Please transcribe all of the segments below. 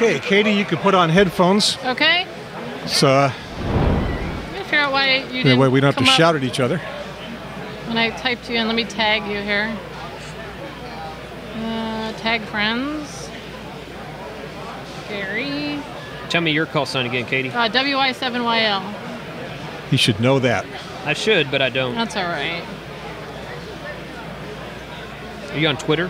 Okay, Katie, you could put on headphones Okay. so uh, Let me figure out why you that didn't. way we don't have to shout at each other. When I typed you in, let me tag you here. Uh, tag friends. Gary. Tell me your call sign again, Katie. Uh, WY7YL. He should know that. I should, but I don't. That's all right. Are you on Twitter?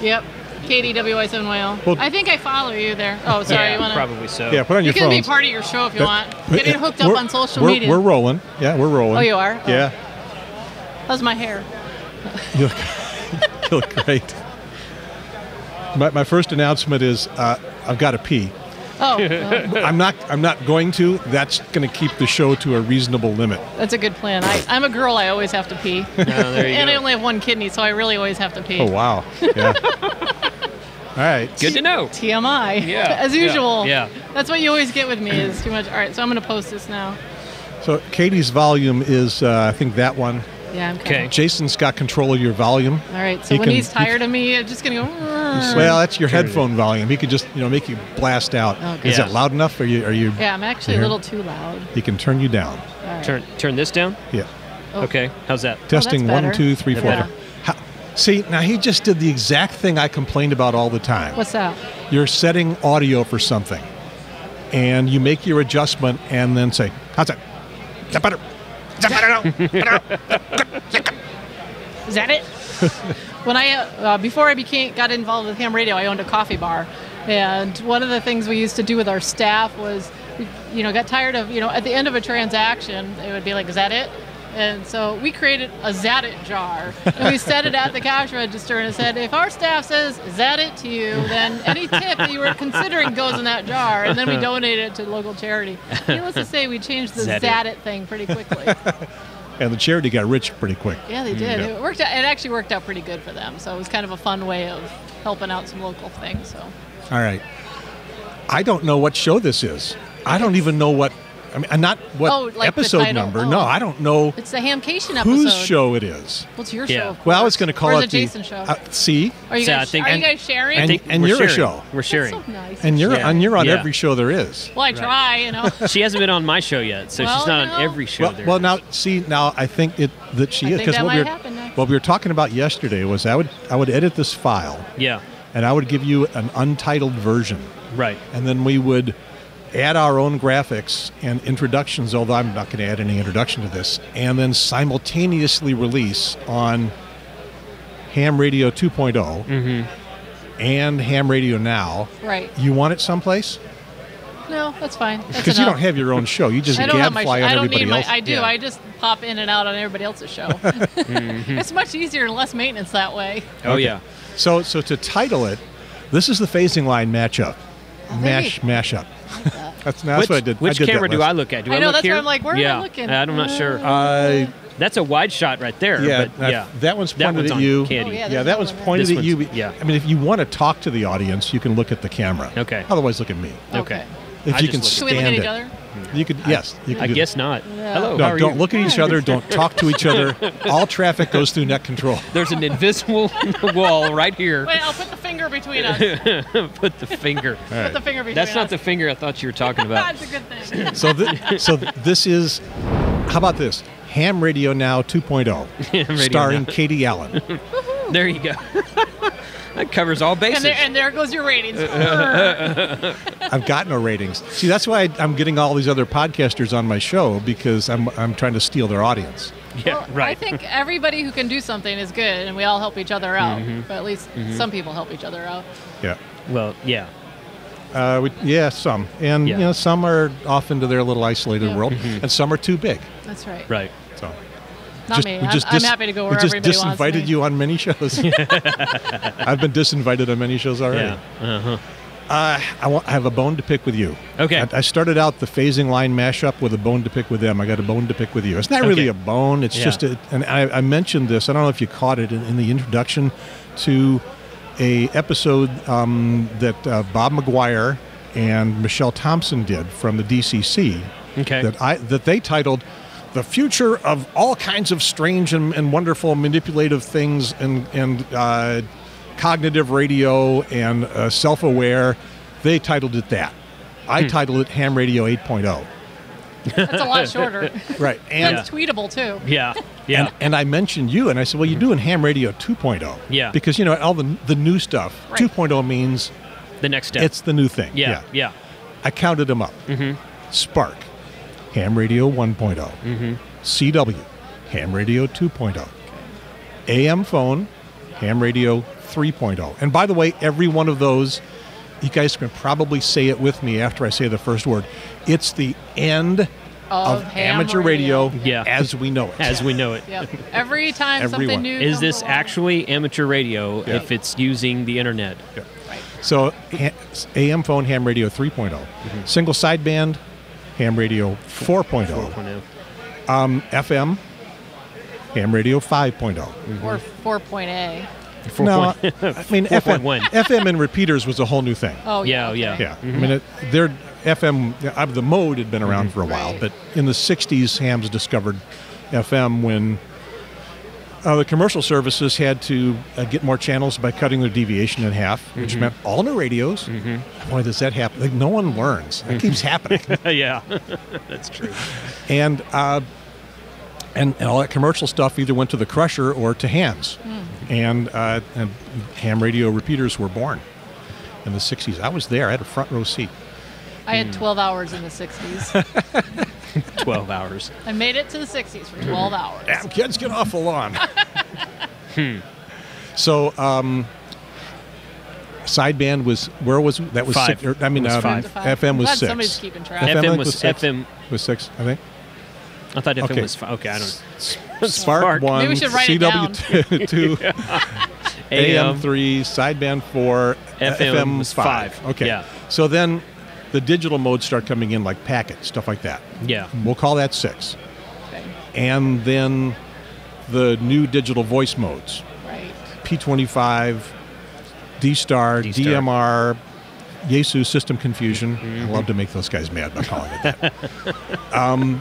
Yep. Katie WY7YL. Well- I think I follow you there. Oh, sorry. yeah, you wanna, probably so. Yeah, put on You your can phone. be part of your show if you want. Get it hooked up on social we're, media. We're rolling. Yeah, we're rolling. Oh, you are? Oh. Yeah, How's my hair? you look, you look great. My, my first announcement is uh, I've got to pee. Oh, well, I'm not. I'm not going to. That's going to keep the show to a reasonable limit. that's a good plan. I, I'm a girl. I always have to pee. Oh, there you and I only have one kidney, so I really always have to pee. Oh wow. Yeah. All right. Good to know. TMI. Yeah, As yeah, usual. yeah. That's what you always get with me is too much. All right, so I'm going to post this now. So Katie's volume is, uh, I think, that one. Yeah, I'm Okay. kinda- Jason's got control of your volume. All right, so He when can- he's he- tired of me, I'm just going to go. Well, that's your headphone volume. He could just, you know, make you blast out. Oh, Is Yeah. it loud enough? Are you? Are you? yeah, I'm actually a little too loud. He can turn you down. All right. Turn turn this down. Yeah. Oh. Okay. How's that? Oh, Testing one, better. two, three, That's four. better. How, see, now he just did the exact thing I complained about all the time. What's that? You're setting audio for something, and you make your adjustment, and then say, "How's that? Is that better? Is that it? when I uh, before I became got involved with ham radio, I owned a coffee bar, and one of the things we used to do with our staff was, you know, got tired of you know at the end of a transaction, it would be like, "Is that it?" And so we created a Zat It jar, and we set it at the cash register and said, if our staff says, "Is that it?" to you, then any tip that you were considering goes in that jar, and then we donated it to the local charity. Needless to say, we changed the Zat It. It thing pretty quickly. And the charity got rich pretty quick. Yeah, they did. Yeah. It worked. Out, it actually worked out pretty good for them. So it was kind of a fun way of helping out some local things. So All right. I don't know what show this is. I don't even know what. I mean, not what Oh, like episode number. Oh. No, I don't know it's the Hamcation episode. whose show it is. What's your Yeah. show? Well, I was going to call or it the the Jason show. Uh, see, are you So guys? think- are you guys sharing? and- think and we're you're a show. We're sharing. That's so nice. and you're Yeah. and you're on Yeah. every show there is. well, I try. You know. She hasn't been on my show yet, so Well, she's not you on every show. Well, there well, is. now see now I think it that she I is think that what might we were happen what we were talking about yesterday was I would I would edit this file Yeah. and I would give you an untitled version Right. and then we would add our own graphics and introductions although i'm not going to add any introduction to this and then simultaneously release on ham radio 2.0 Mm-hmm. and ham radio now right. you want it someplace No, that's fine. Because you don't have your own show you just I don't have my. gadfly sh- on I don't everybody need my. else I do. Yeah. I just pop in and out on everybody else's show. It's much easier and less maintenance that way. Oh Okay. yeah. so so to title it this is the phasing line matchup Oh, mash hey. Mashup that's, that's which what i did which I did that camera do I look at? Do I I, know, look that's here? why I'm like, where am I yeah. looking? I'm not sure. uh, That's a wide shot right there. Yeah, but that- yeah. that one's That pointed one's at on you. Katie. Oh, yeah, yeah, that no one's one there. pointed This at you. yeah. I mean, if you want to talk to the audience, you can look at the camera. Okay. Otherwise, look at me. Okay. If I you can look at- Should we look at stand each it. other? You could. Yes. You can I do guess that. not. Yeah. Hello. No, how are don't you? look at each other. Don't talk to each other. All traffic goes through net control. There's an invisible wall right here. Wait, I'll put the finger between us. Put the finger. Put the finger between That's us. not the finger I thought you were talking about. That's a good thing. So, th- so this is. How about this? Ham Radio Now 2.0, Radio starring Now. Katie Allen. there you go. That covers all bases. And there, and there goes your ratings. I've got no ratings. See, that's why I, I'm getting all these other podcasters on my show because I'm I'm trying to steal their audience. yeah, Well, right. I think everybody who can do something is good, and we all help each other out. Mm-hmm. But at least some people help each other out. Yeah. well, yeah. Uh, we, yeah, some, and Yeah. you know, some are off into their little isolated Yeah. world, Mm-hmm. and some are too big. That's right. Right. Not just, me. we I'm, just I'm dis- happy to go we just disinvited you on many shows. I've been disinvited on many shows already. Yeah. Uh-huh. Uh, I, want, I have a bone to pick with you. Okay. I, I started out the phasing line mashup with a bone to pick with them. I got a bone to pick with you. It's not really a bone. It's Yeah. just a, and I, I mentioned this. I don't know if you caught it in, in the introduction to a episode um, that uh, Bob McGwier and Michelle Thompson did from the DCC. Okay. That I that they titled "The Future of All Kinds of Strange and, and Wonderful Manipulative Things and and uh, Cognitive Radio and uh, Self-Aware." They titled it that. I titled it Ham Radio 8.0. That's a lot shorter. Right. And That's tweetable too. Yeah. Yeah. And, and I mentioned you, and I said, "Well, you're doing Ham Radio 2.0." Yeah. Because you know all the the new stuff. Right. 2.0 means the next step. it's the new thing. yeah. Yeah. I counted them up. Mm-hmm. Spark, Ham Radio 1.0. Mm-hmm. CW, Ham Radio 2.0. AM phone, Ham Radio 3.0. And by the way, every one of those, you guys can probably say it with me after I say the first word. It's the end Of of, ham amateur radio, radio. Yeah. as we know it. As we know it. Yep. Every time Everyone. something new Is this along- actually amateur radio Yeah. if it's using the internet? Right. So AM phone, ham radio 3.0. Mm-hmm. Single sideband, ham radio 4.0. 4.0. Um, FM, ham radio 5.0. Or 4.A. No, I mean FM, 4.1. FM and repeaters was a whole new thing. Oh Yeah, yeah. yeah. okay. Yeah, I mean it, their FM, uh, the mode had been around for a while, Right. but in the '60s, hams discovered FM when uh, the commercial services had to uh, get more channels by cutting their deviation in half, which meant all new radios. Why does that happen? Like no one learns. It keeps happening. yeah. That's true. and uh, and and all that commercial stuff either went to the crusher or to hams, and, uh, and ham radio repeaters were born in the '60s. I was there. I had a front row seat. I had 12 hours in the 60s. 12 hours. I made it to the 60s for 12 hours. Damn kids, get off the lawn. So, um, sideband was where was that was Five. six, or, I mean, was um, five. FM was six. Somebody's keeping track. FM, FM think, was- six. FM was six. I think. I thought FM Okay. was five. Okay, I don't Spark, Spark. one, Maybe we should write it down. CW two, AM three, sideband four, FM FM five. five. Okay. Yeah. So then, the digital modes start coming in like packet stuff like that. Yeah. We'll call that six, Okay. and then the new digital voice modes. Right. P25, D-Star, D-Star. DMR, Yaesu System Confusion. Mm-hmm. I love to make those guys mad by calling it that. um,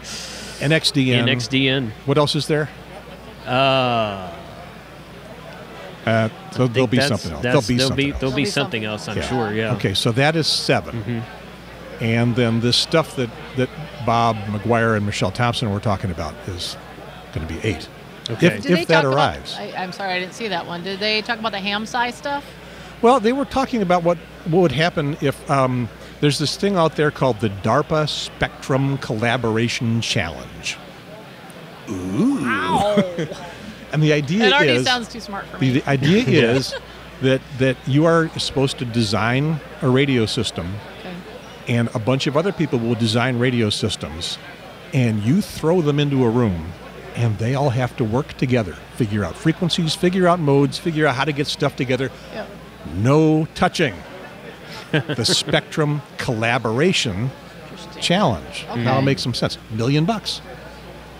NXDN. NXDN. What else is there? Uh, Uh, so there'll be something else. There'll be there'll something be, else. There'll be something something. else, I'm sure, yeah. Okay, so that is 7 Mm-hmm. And then this stuff that, that Bob McGwier and Michelle Thompson were talking about is going to be eight. Okay. If, if that arrives. About, I, I'm sorry, I didn't see that one. Did they talk about the ham size stuff? Well, they were talking about what, what would happen if um, there's this thing out there called the DARPA Spectrum Collaboration Challenge. Ow. And the idea is. it already is sounds too smart for me. the idea is that that you are supposed to design a radio system Okay. And a bunch of other people will design radio systems and you throw them into a room and they all have to work together, figure out frequencies, figure out modes, figure out how to get stuff together. Yep. No touching. the Spectrum Collaboration Challenge. Okay. Now it makes some sense. Million bucks.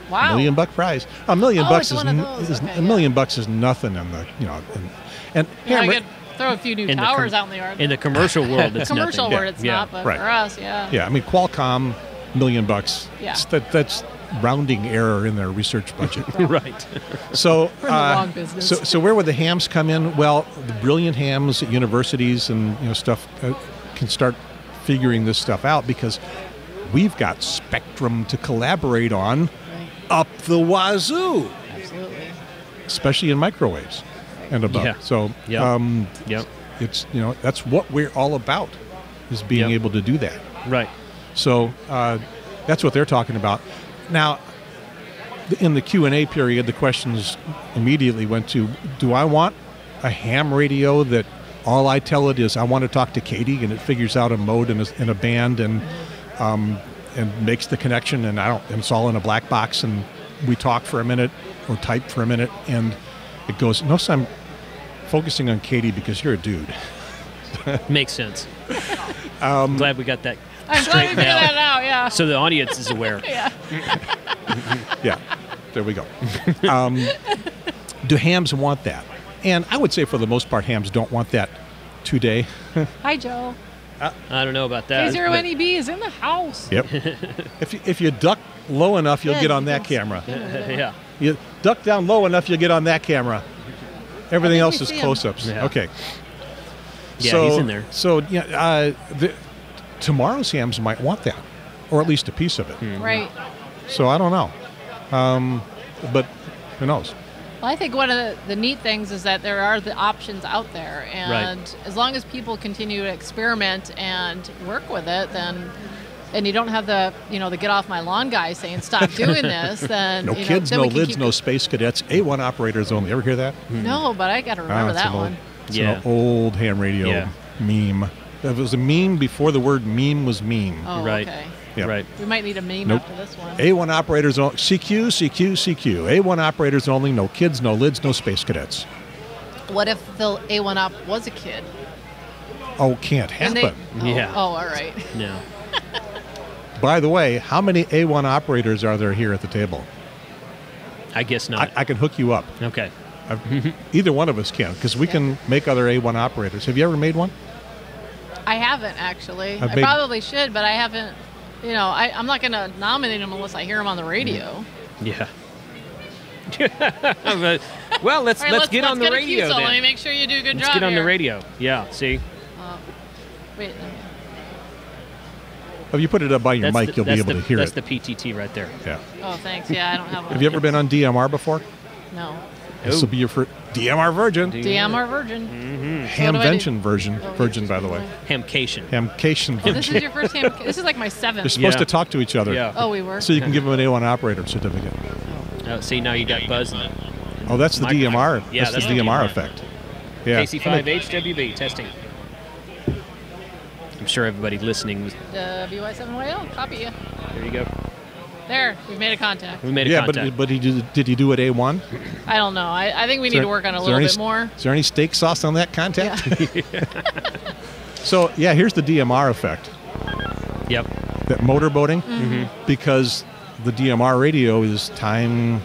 Wow. Million buck prize. A million Oh, bucks is, Okay, a million bucks is nothing in the you know and, and You know, I Hammer- could throw a few new In towers com- out in the yard. In the commercial world, it's commercial nothing. where it's yeah. not, but Right. for us, yeah. yeah I mean Qualcomm million bucks Yeah. That, that's rounding error in their research budget right. so We're in the uh, wrong business. so so where would the hams come in well the brilliant hams at universities and you know stuff uh, can start figuring this stuff out because we've got spectrum to collaborate on Right. up the wazoo Absolutely. especially in microwaves and above Yeah. so Yep. um, Yep. it's you know that's what we're all about is being Yep. able to do that Right. so uh, that's what they're talking about now in the q&a period the questions immediately went to do i want a ham radio that all i tell it is i want to talk to katie and it figures out a mode in a, in a band and um, and makes the connection and i don't and it's all in a black box and we talk for a minute or type for a minute and it goes no i'm focusing on katie because you're a dude Makes sense. Um, Glad we got that I'm glad we straight figured that out, yeah. So the audience is aware. yeah. Yeah, there we go. Um, do hams want that? And I would say for the most part, hams don't want that today. Hi, Joe. I don't know about that. but- K0NEB E is in the house. Yep. if, you, if you duck low enough, you'll Yeah, get on that camera. skin it over. yeah. You duck down low enough, you'll get on that camera. Everything else is close-ups. Yeah. Okay. Yeah, so, he's in there. So yeah, uh, the, tomorrow's hams might want that, or at least a piece of it. Hmm. Right. So I don't know, um, but who knows? Well, I think one of the, the neat things is that there are the options out there, and as long as people continue to experiment and work with it, then and you don't have the you know the get off my lawn guy saying stop doing this, then No you know, kids, then no lids, no space cadets. A1 operators only. Ever hear that? No, but I got to remember Ah, that an old- one. It's Yeah. an old ham radio Yeah. meme. It was a meme before the word meme was meme. Oh, Right. okay. Yep. Right. We might need a meme Nope. after this one. A1 operators only. CQ, CQ, CQ. A1 operators only. No kids, no lids, no space cadets. What if the A1 op was a kid? Oh, can't And happen. they, oh, Yeah. Oh, all right. No. By the way, how many A1 operators are there here at the table? I guess not. I can hook you up. okay. I've- either one of us can, because we can make other A1 operators. Have you ever made one? I haven't actually. I've I made- probably should, but I haven't. You know, I, I'm not going to nominate him unless I hear him on the radio. Yeah. But- well, let's All right, let's, get on the get a radio QSO. then. Let me make sure you do a good let's job get on here. the radio. Yeah. See. Oh, wait. If you put it up by your That's mic, the, you'll be able the, to hear That's it. That's the PTT right there. yeah. Oh, thanks. Yeah, I don't have one. Have you ever been on DMR before? No. This Ooh. will be your first DMR Virgin. DMR Virgin. Mm-hmm. What do I do? Hamvention version, Oh, Virgin, by the way. Hamcation. Hamcation Oh, this is your first time. This is like my seventh. You're supposed Yeah. to talk to each other. Yeah. Oh, we were. So you can give them an A1 operator certificate. Oh, see, now you got buzz. Oh, that's the DMR. Yeah, that's, that's the the DMR DMR. effect. Yeah. KC5 HWB testing. I'm sure everybody listening was. WY7YL. Copy you. There you go. There. We've made a contact. We made a Yeah, contact. but but he did, did he do it A1? I don't know. I, I think we Is need there- to work on a little any bit more. Is there any steak sauce on that contact? Yeah. So yeah, here's the DMR effect. Yep. That motorboating, Mm-hmm. because the DMR radio is time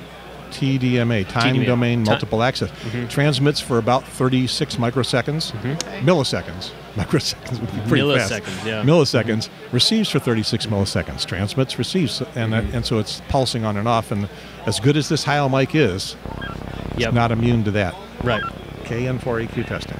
TDMA, time TDMA. domain Ti- multiple access, transmits for about 36 microseconds, Okay. milliseconds. Microseconds would be pretty fast. Milliseconds, yeah. Milliseconds receives for 36 milliseconds, transmits, receives, and that, and so it's pulsing on and off. And as good as this Heil mic is, Yep. not immune to that. right. KN4AQ testing.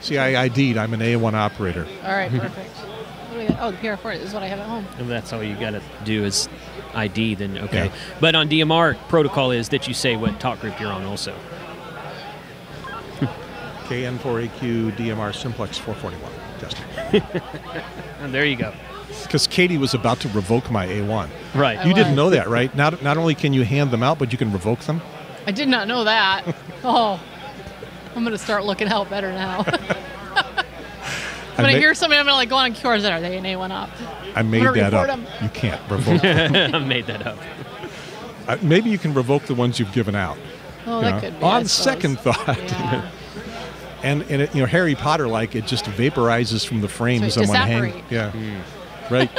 See, I ID'd. I'm an A1 operator. All right. Perfect. What do we got? Oh, the PR4. Is what I have at home. And that's all you got to do is ID. Then okay. Yeah. But on DMR, protocol is that you say what talk group you're on. Also. KN4AQ DMR Simplex 441 testing. And there you go. Because Katie was about to revoke my A1. Right. I You didn't know that, right? Not, not only can you hand them out, but you can revoke them. I did not know that. Oh, I'm gonna start looking out better now. I, when I, ma- hear somebody, I'm gonna like go on QRZ. Are they an A1 op? I made that up. up. 'em. You can't revoke them. I made that up. Uh, maybe you can revoke the ones you've given out. Oh, you that know. could be. I On suppose. second thought. Yeah. And, and it, you know, Harry Potter, like, it just vaporizes from the frames So on it one hang. evaporate. Yeah. Right.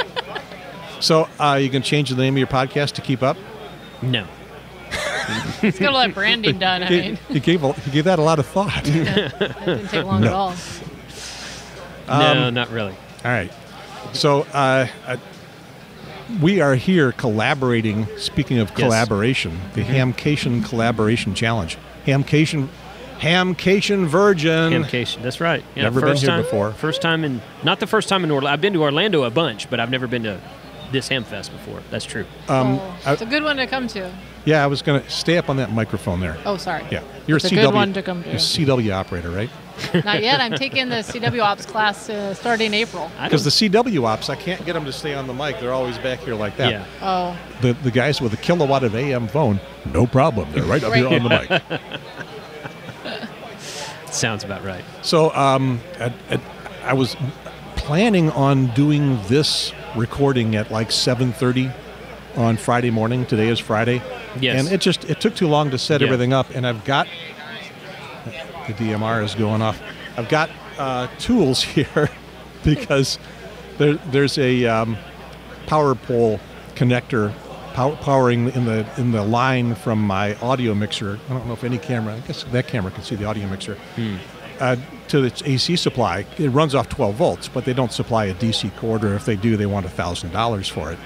so uh, you can change the name of your podcast to keep up. No. He's got all that branding done. I He, mean, he gave a- he gave that a lot of thought. that didn't take long No. at all. no, Um, not really. All right. So uh, uh, we are here collaborating. Speaking of Yes. collaboration, the Hamcation Collaboration Challenge. Hamcation, Hamcation Virgin. Hamcation. That's right. Yeah, Never been first here time, before. First time in, not the first time in Orlando. I've been to Orlando a bunch, but I've never been to this Hamfest before. That's true. Um, oh, it's a good one to come to. yeah, I was going to stay up on that microphone there. Oh, sorry. Yeah, you're It's a a CW. good one to come to. You're a CW operator, right? Not yet. I'm taking the CW Ops class uh, starting April. Because the CW ops, I can't get them to stay on the mic. They're always back here like that. yeah. Oh, The the guys with a kilowatt of AM phone, no problem. They're right up here on the mic. Sounds about right. So um, at, at, I was planning on doing this recording at like 7:30 on Friday morning. Today is Friday, Yes. and it just it took too long to set Yeah. everything up. And I've got the DMR is going off. I've got uh, tools here because there, there's a um, power pole connector pow- powering in the in the line from my audio mixer. I don't know if any camera. I guess that camera can see the audio mixer. Uh, to its AC supply, it runs off 12 volts, but they don't supply a DC cord, or if they do, they want thousand dollars for it.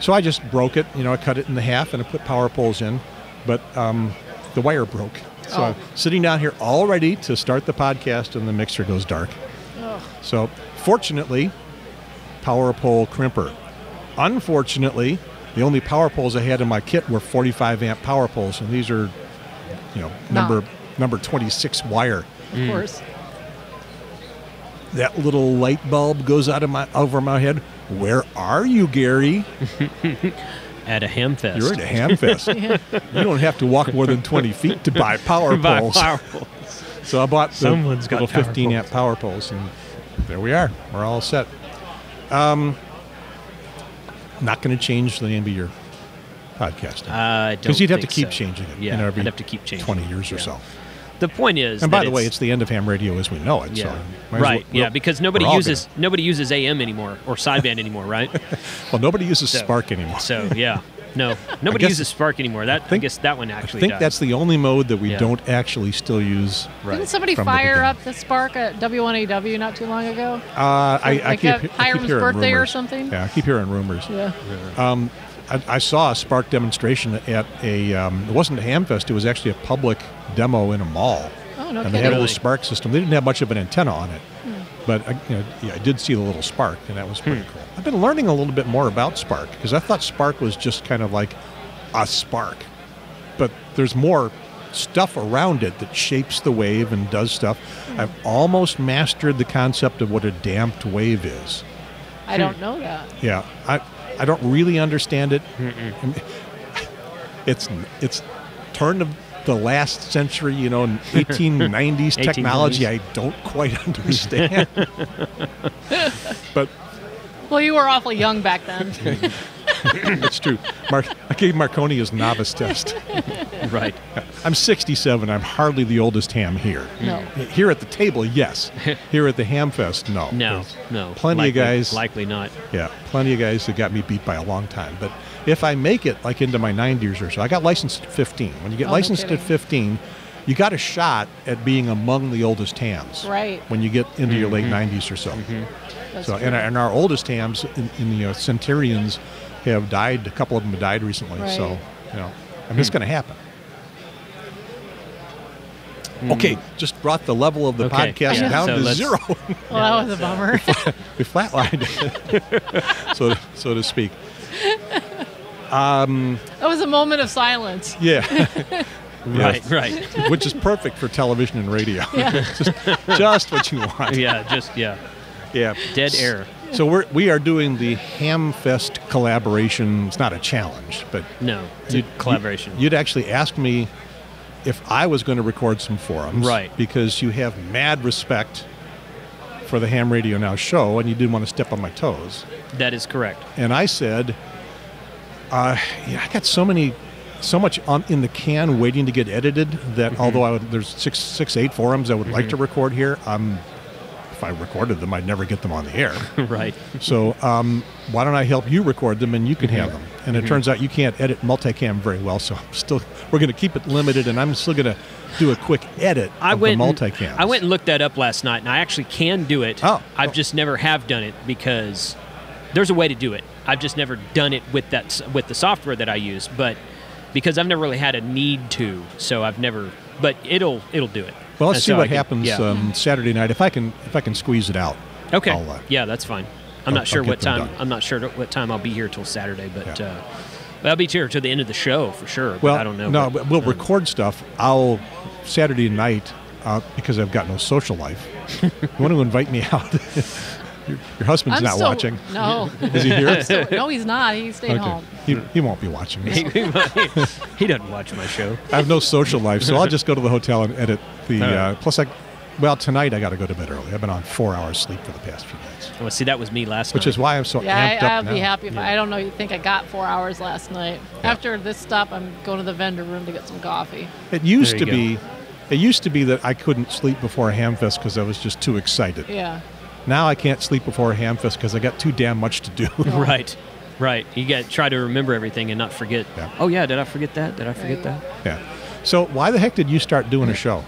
So I just broke it. You know, I cut it in the half and I put power poles in, but um, the wire broke. So Oh. I'm sitting down here all ready to start the podcast, and the mixer goes dark. So, fortunately, power pole crimper. Unfortunately, the only power poles I had in my kit were 45 amp power poles, and these are, you know, number No. number 26 wire. Of course. That little light bulb goes out of my over my head. Where are you, Gary? At a ham fest. You're at a ham fest. You don't have to walk more than 20 feet to buy power By poles. power pole. So I bought the Someone's got little power 15 amp power poles, and there we are. We're all set. Um, not going to change the name of your podcast because uh, you'd have to keep so. changing it. Yeah, every I'd have to keep changing 20 it. years or so. The point is, And by the way, it's the end of ham radio as we know it. yeah, So right, well- yeah, because nobody uses nobody uses AM anymore or sideband anymore, right? well, nobody uses So- Spark anymore. So yeah, no, nobody guess- uses Spark anymore. That I, think- guess that one actually. I think died. that's the only mode that we Yeah. don't actually still use. right. Didn't somebody From the fire up the spark at W1AW not too long ago? Uh, I, I Like keep, at I keep Hiram's hearing birthday or rumors. something? Yeah, I keep hearing rumors. Yeah. Um, I, I saw a Spark demonstration at a. Um, it wasn't a Hamfest. It was actually a public demo in a mall, Oh, no and they had a little Spark system. They didn't have much of an antenna on it, Hmm. but I, you know, yeah, I did see the little Spark, and that was pretty cool. I've been learning a little bit more about Spark because I thought Spark was just kind of like a spark, but there's more stuff around it that shapes the wave and does stuff. Hmm. I've almost mastered the concept of what a damped wave is. I don't know that. Yeah, I I don't really understand it. It's it's turn of the last century, you know, 1890s technology. 1890s. I don't quite understand. but Well, you were awfully young back then. That's true. Mark, I gave Marconi his novice test. right. I'm 67. I'm hardly the oldest ham here. No. Here at the table, yes. Here at the Hamfest, no. No, There's no. Plenty likely, of guys. Likely not. Yeah, plenty of guys that got me beat by a long time. But if I make it like into my 90s or so, I got licensed at 15. When you get Oh, no licensed at 15, you got a shot at being among the oldest hams. Right. When you get into your late mm-hmm. 90s or so. Mm-hmm. That's So, and, our- and our oldest hams in, in the uh, Centurions have died. A couple of them have died recently. So, Right. you know, and this is hmm. going to happen. Hmm. Okay, just brought the level of the Okay, podcast yeah, down so to zero. well, that was a bummer. we flatlined, so so to speak. That was a moment of silence. Yeah. Right. Right. Which is perfect for television and radio. just, just what you want. yeah. Just yeah. Yeah. Dead air. So we're we are doing the Hamfest collaboration. It's not a challenge, but No. It's you'd- collaboration. You'd actually ask me if I was going to record some forums, Right. Because you have mad respect for the Ham Radio Now show, and you didn't want to step on my toes. that is correct. And I said, uh, yeah, I got so many, so much on in the can waiting to get edited that Mm-hmm. although I would, there's six, six, eight forums I would like to record here, um, if I recorded them, I'd never get them on the air. right. so um, why don't I help you record them and you can have them? And it turns out you can't edit multicam very well, so I'm still we're going to keep it limited, and I'm still going to do a quick edit I of went multicam. I went and looked that up last night, and I actually can do it. Oh. I've just never have done it because there's a way to do it. I've just never done it with that with the software that I use, but because I've never really had a need to, so I've never. But it'll it'll do it. Well, let's And see so what can- happens yeah. um, Saturday night if I can if I can squeeze it out. okay. Uh, yeah, that's fine. I'm I'll- not sure what time. done. I'm not sure what time I'll be here till Saturday, but Yeah. uh, I'll be here till the end of the show for sure. but Well, I don't know. No, but, but we'll um, record stuff. I'll Saturday night uh, because I've got no social life. you want to invite me out? your, your husband's I'm not still- watching. No. Is he here? So- no, he's not. He stayed home. He, he won't be watching this. he doesn't watch my show. I have no social life, so I'll just go to the hotel and edit the. All right. Uh, plus, I well tonight I got to go to bed early. I've been on four hours sleep for the past few nights, Well, see, that was me last which night. is why I'm so Yeah, amped I, up I'll now. be happy if Yeah. I don't know. You think I got four hours last night? After this stop, I'm going to the vendor room to get some coffee. It used to you be. It used to be that I couldn't sleep before a Hamfest because I was just too excited. Yeah. Now I can't sleep before a Hamfest because I got too damn much to do. Right, right. You got to try to remember everything and not forget. Yeah. Oh yeah, did I forget that? Did I forget that? yeah. So why the heck did you start doing a show?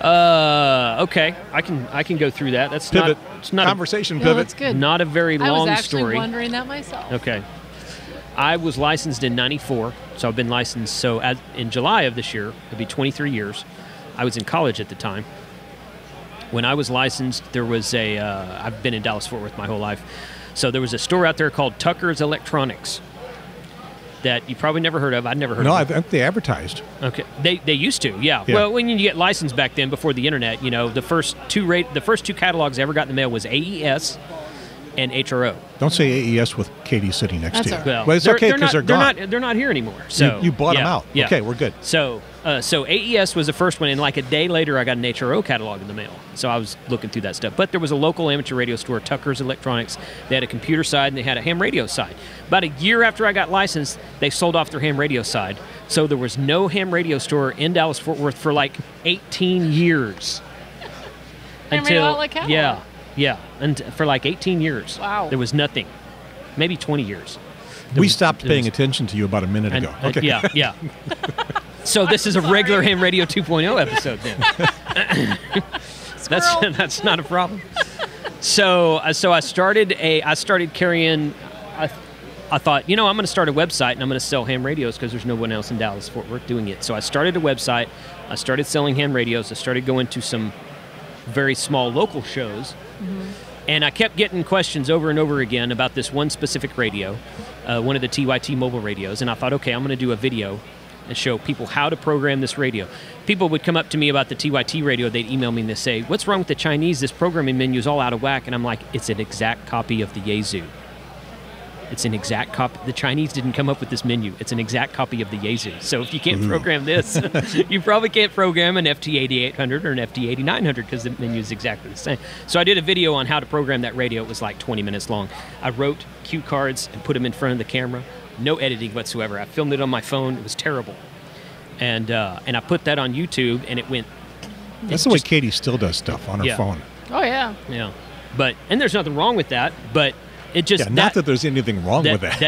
Uh, okay. I can I can go through that. That's Pivot. not it's not Conversation No, pivot. that's good. not a very long story. I was actually story. wondering that myself. Okay. I was licensed in '94, so I've been licensed. So as, in July of this year, it'll be 23 years. I was in college at the time, when I was licensed, there was a. Uh, I've been in Dallas Fort Worth my whole life, so there was a store out there called Tucker's Electronics that you probably never heard of. I'd never heard No, of. Think they advertised. Okay, they they used to, yeah. Yeah. Well, when you get licensed back then, before the internet, you know, the first two rate, the first two catalogs I ever got in the mail was AES and HRO. Don't say AES with Katie sitting next That's to you. all right. Well, Well, it's they're, okay they're because they're, they're gone. not they're not here anymore. So you bought yeah, out. Yeah. Okay, we're good. So uh, so AES was the first one, and like a day later, I got an HRO catalog in the mail. So I was looking through that stuff. But there was a local amateur radio store, Tucker's Electronics. They had a computer side and they had a ham radio side. About a year after I got licensed, they sold off their ham radio side. So there was no ham radio store in Dallas Fort Worth for like 18 years. Ham radio outlet catalog. yeah, yeah, and for like 18 years. Wow. There was nothing. Maybe 20 years. There we was- stopped paying was- attention to you about a minute and- ago. uh, yeah, yeah. so this is a regular ham radio 2.0 episode then. that's that's not a problem. So uh, so I started a I started carrying. I, I thought you know I'm going to start a website and I'm going to sell ham radios because there's no one else in Dallas Fort Worth doing it. So I started a website. I started selling ham radios. I started going to some very small local shows. And I kept getting questions over and over again about this one specific radio, uh, one of the TYT mobile radios. And I thought, okay, I'm going to do a video and show people how to program this radio. People would come up to me about the TYT radio. They'd email me and they'd say, What's wrong with the Chinese? This programming menu is all out of whack. And I'm like, It's an exact copy of the Yaesu. It's an exact copy. The Chinese didn't come up with this menu. It's an exact copy of the Yaesu. So if you can't program this, you probably can't program an FT8800 or an FT8900 because the menu is exactly the same. So I did a video on how to program that radio. It was like 20 minutes long. I wrote cue cards and put them in front of the camera. No editing whatsoever. I filmed it on my phone. It was terrible. And uh, and I put that on YouTube, and it went That's the way Katie still does stuff on her Yeah. phone. Oh yeah. yeah. But and there's nothing wrong with that. But it just Yeah, not that there's anything wrong with that.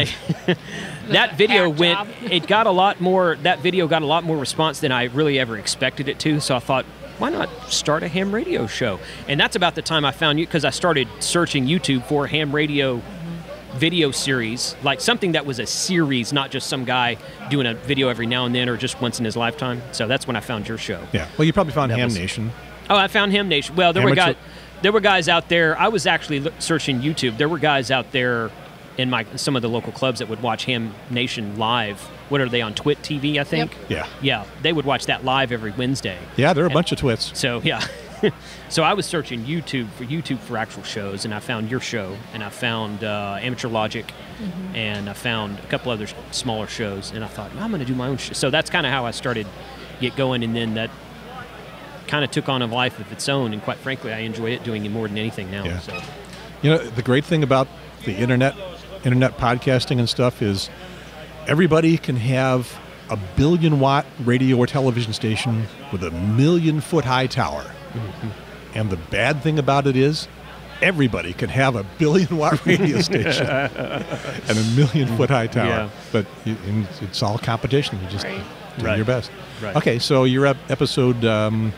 that, that video went it got a lot more that video got a lot more response than i really ever expected it to so i thought why not start a ham radio show and that's about the time i found you because i started searching youtube for ham radio video series like something that was a series not just some guy doing a video every now and then or just once in his lifetime so that's when i found your show yeah. Well, you probably found That Ham was- Nation. Oh, I found Ham Nation. Well, there were Amateur- guys. There were guys out there. I was actually searching YouTube. There were guys out there in my some of the local clubs that would watch Ham Nation live. What are they on Twit TV? I think. Yep. Yeah. Yeah, they would watch that live every Wednesday. Yeah, there are a bunch of twits. So yeah. so I was searching YouTube for YouTube for actual shows, and I found your show, and I found uh, Amateur Logic, and I found a couple other smaller shows, and I thought I'm going to do my own show. So that's kind of how I started get going, and then that kind of took on a life of its own. And quite frankly, I enjoy it doing it more than anything now. Yeah. So You know, the great thing about the internet, internet podcasting and stuff is everybody can have a billion watt radio or television station with a million foot high tower. Mm-hmm. And the bad thing about it is everybody can have a billion watt radio station and a million foot high tower. Yeah. But it's all competition. You just Right. do Right. your best. Right. Okay, so you're up episode um,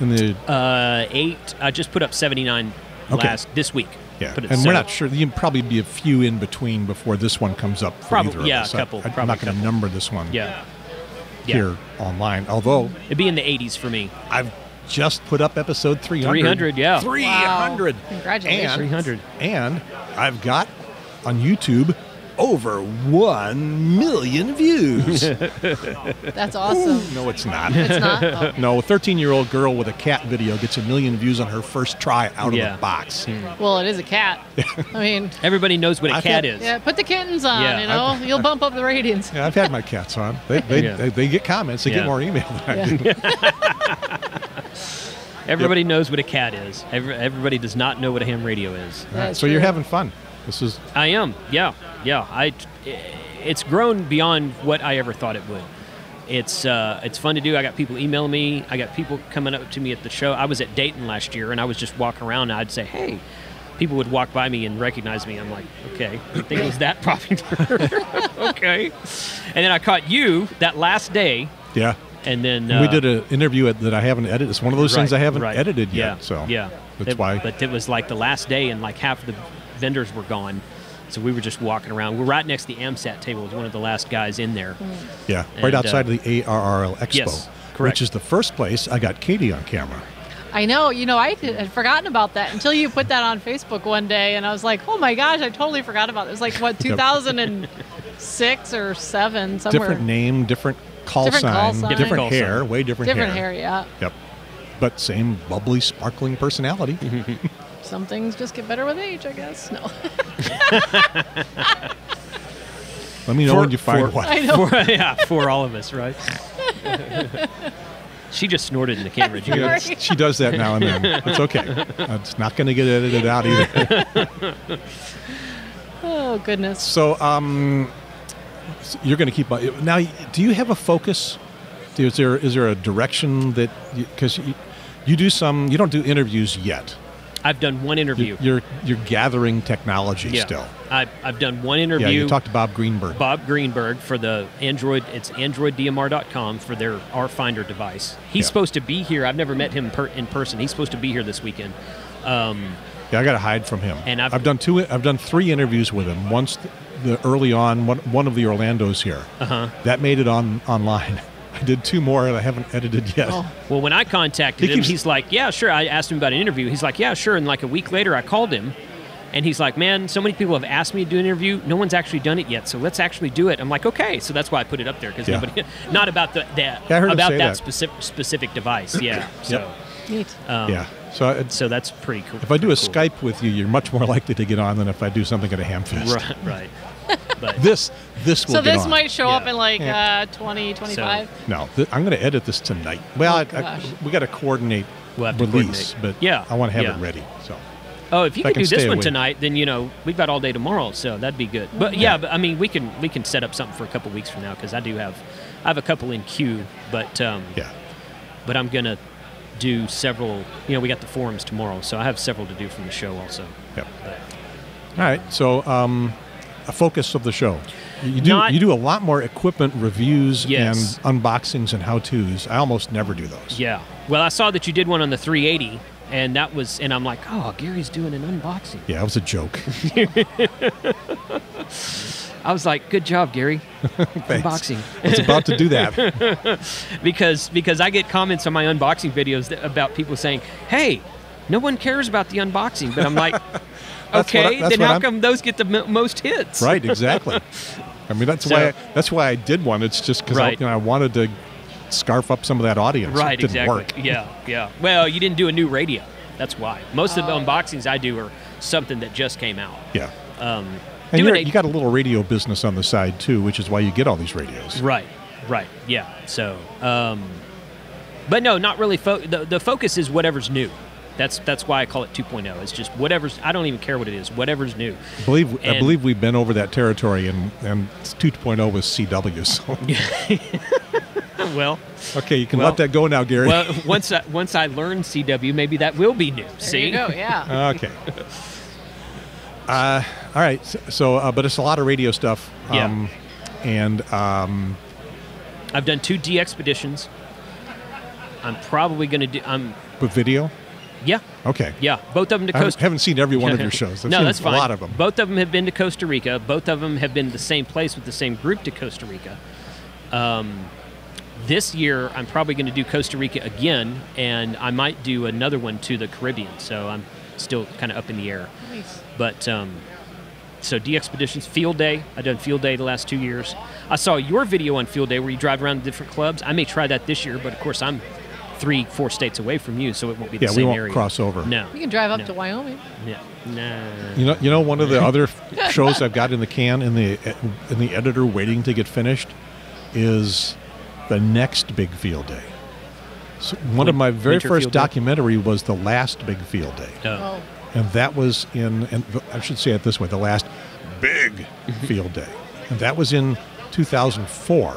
in the uh, eight. I just put up 79 Okay. last this week. Yeah, Put it and so- we're not sure. You'll probably be a few in between before this one comes up. For Probably- either of yeah, us. a couple, I, am not going to number this one Yeah. Yeah. here online. Although It'd be in the 80s for me. I've just put up episode 300. 300, yeah. 300. Wow. Congratulations. And, 300. And I've got on YouTube over 1 million views. That's awesome. no, it's not. It's not. Oh. No, a 13 year old girl with a cat video gets a million views on her first try out Yeah. of the box. Hmm. Well, it is a cat. I mean, Everybody knows what a I've cat had- is. yeah. Put the kittens on. Yeah, you know, you'll bump up the ratings. Yeah, I've had my cats on. They, they, Yeah. they, they get comments. They Yeah. get more email than I do. Yeah. Everybody knows what a cat is. Every, everybody does not know what a ham radio is. All right, That's so you're having fun. This is I am. Yeah. Yeah. I. It's grown beyond what I ever thought it would. It's uh, it's fun to do. I got people emailing me. I got people coming up to me at the show. I was at Dayton last year, and I was just walking around. and I'd say, "Hey." People would walk by me and recognize me. I'm like, okay, I think it was that popular. okay. And then I caught you that last day, yeah. and then we uh, did an interview that I haven't edited. It's one of those things I haven't right. edited yeah, yet. So yeah, that's It- why. But it was like the last day, and like half the vendors were gone, so we were just walking around. We're right next to the AMSAT table. Was one of the last guys in there. yeah, right and, outside uh, of the ARRL Expo, yes, correct. which is the first place I got Katie on camera. I know. You know, I had forgotten about that until you put that on Facebook one day, and I was like, "Oh my gosh, I totally forgot about it." It was like what 2006 or seven somewhere. Different name, different call Different sign, call sign. different Different call hair, sign. way different, hair Different hair, yeah. Yep. But same bubbly, sparkling personality. Some things just get better with age, I guess. No, Let me know For- when you find for- one. I know. For, yeah, for all of us, right? she just snorted in the camera. Did Yeah, she does that now and then. It's okay. It's not going to get edited out either. Oh goodness. So, um, so you're going to keep on- now. Do you have a focus? Is there is there a direction that because you, you do some you don't do interviews yet. I've done one interview. You're you're, you're gathering technology yeah. still. I've, I've done one interview. Yeah, you talked to Bob Greenberg. Bob Greenberg for the Android. It's AndroidDMR.com for their RFinder device. He's Yeah. supposed to be here. I've never met him per, in person. He's supposed to be here this weekend. Um, Yeah, I got to hide from him. And I've- I've done two. I've done three interviews with him. Once the, the early on, one, one of the Orlando's here. uh-huh. That made it on online. I did two more and I haven't edited yet. Oh. Well, when I contacted He him, keeps- he's like, "Yeah, sure." I asked him about an interview. He's like, "Yeah, sure." And like a week later, I called him, and he's like, "Man, so many people have asked me to do an interview. No one's actually done it yet. So let's actually do it." I'm like, "Okay." So that's why I put it up there because Yeah. nobody, not about the that Yeah, I heard about that, that. specific specific device. Yeah. So, Neat. um, yeah. So it's, So that's pretty cool. if I do a cool. Skype with you, you're much more likely to get on than if I do something at a Hamfest. right, right. But This this will So this on. might show up in like Yeah. uh, 20, 25. No, th- I'm going to edit this tonight. Well, Oh, I, I, we got to coordinate We'll have to release, coordinate. but Yeah, I want to have yeah. it ready. So Oh, if you If I could can do this stay one awake. tonight, then you know we've got all day tomorrow, so that'd be good. But yeah, but I mean we can we can set up something for a couple weeks from now because I do have I have a couple in queue, but um, yeah, but I'm gonna do several. You know, we got the forums tomorrow, so I have several to do from the show also. yep. But All right. So um, a focus of the show. You do Not- you do a lot more equipment reviews Yes. and unboxings and how tos. I almost never do those. yeah, well, I saw that you did one on the 380, and that was, and I'm like, oh, Gary's doing an unboxing. Yeah, it was a joke. I was like, good job, Gary, unboxing. I was about to do that. because because I get comments on my unboxing videos that, about people saying, "Hey, no one cares about the unboxing," but I'm like, That's what I- okay, then how I'm- come those get the m- most hits? right. Exactly. I mean, that's So- why that's why I did one. It's just because Right. I, you know, I wanted to scarf up some of that audience. right, It didn't exactly. work. Yeah, yeah. Well, you didn't do a new radio. That's why. Most of the Oh. unboxings I do are something that just came out. Yeah. Um, And you're, a- you got a little radio business on the side too, which is why you get all these radios. Right, right, yeah. So, um, but no, not really. Fo- the, the focus is whatever's new. That's that's why I call it 2.0. It's just whatever's. I don't even care what it is. Whatever's new. I believe I believe we've been over that territory, and and 2.0 was CW. So well, okay, you can Well- let that go now, Gary. well, once I, once I learn CW, maybe that will be new. There See, you go. Yeah. okay. Uh, all right. So, so uh, but it's a lot of radio stuff. Yeah. Um, and um, I've done two D expeditions. I'm probably going to do. I'm with video. Yeah, Okay. yeah. Both of them to I haven't, haven't seen every one of your shows. I've no, seen that's fine. A lot of them. Both of them have been to Costa Rica. Both of them have been to the same place with the same group to Costa Rica. Um, this year, I'm probably going to do Costa Rica again, and I might do another one to the Caribbean. So I'm still kind of up in the air. Nice. But um, so D Expeditions Field Day. I've done Field Day the last two years. I saw your video on Field Day where you drive around the different clubs. I may try that this year, but of course I'm three, four states away from you, so it won't be the same area. Yeah, we same won't area. cross over. No. You can drive up No. to Wyoming. Yeah. Nah. You know, you know, one of the other shows I've got in the can in the in the editor waiting to get finished is the next big field day. So one of my very Winter first Field Day? documentary was the last big field day, Oh. Oh. and that was in. And I should say it this way: the last big field day, and that was in 2004.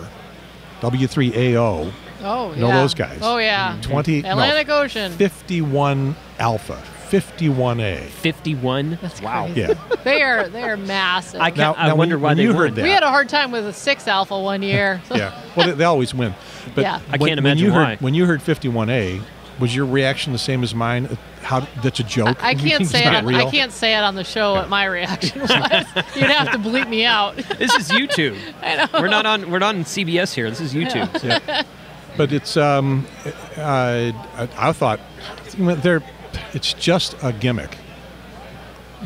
W3AO Oh, You know yeah. those guys? Oh, yeah. 20 no, Atlantic Ocean. 51 Alpha, 51A. 51. That's wow. crazy. Yeah. They are they are massive. I can't. Now- I now when- wonder why when they you won. heard that- we had a hard time with a six alpha one year. yeah. Well, they, they always win. But Yeah. I can't when you imagine heard. When you heard 51A, was your reaction the same as mine? Uh, How that's a joke? I can't say it. real? I can't say it on the show what my reaction was. You'd have to bleep me out. This is YouTube. I know. We're not on. We're not on CBS here. This is YouTube. Yeah. But it's um, I, I thought they're it's just a gimmick.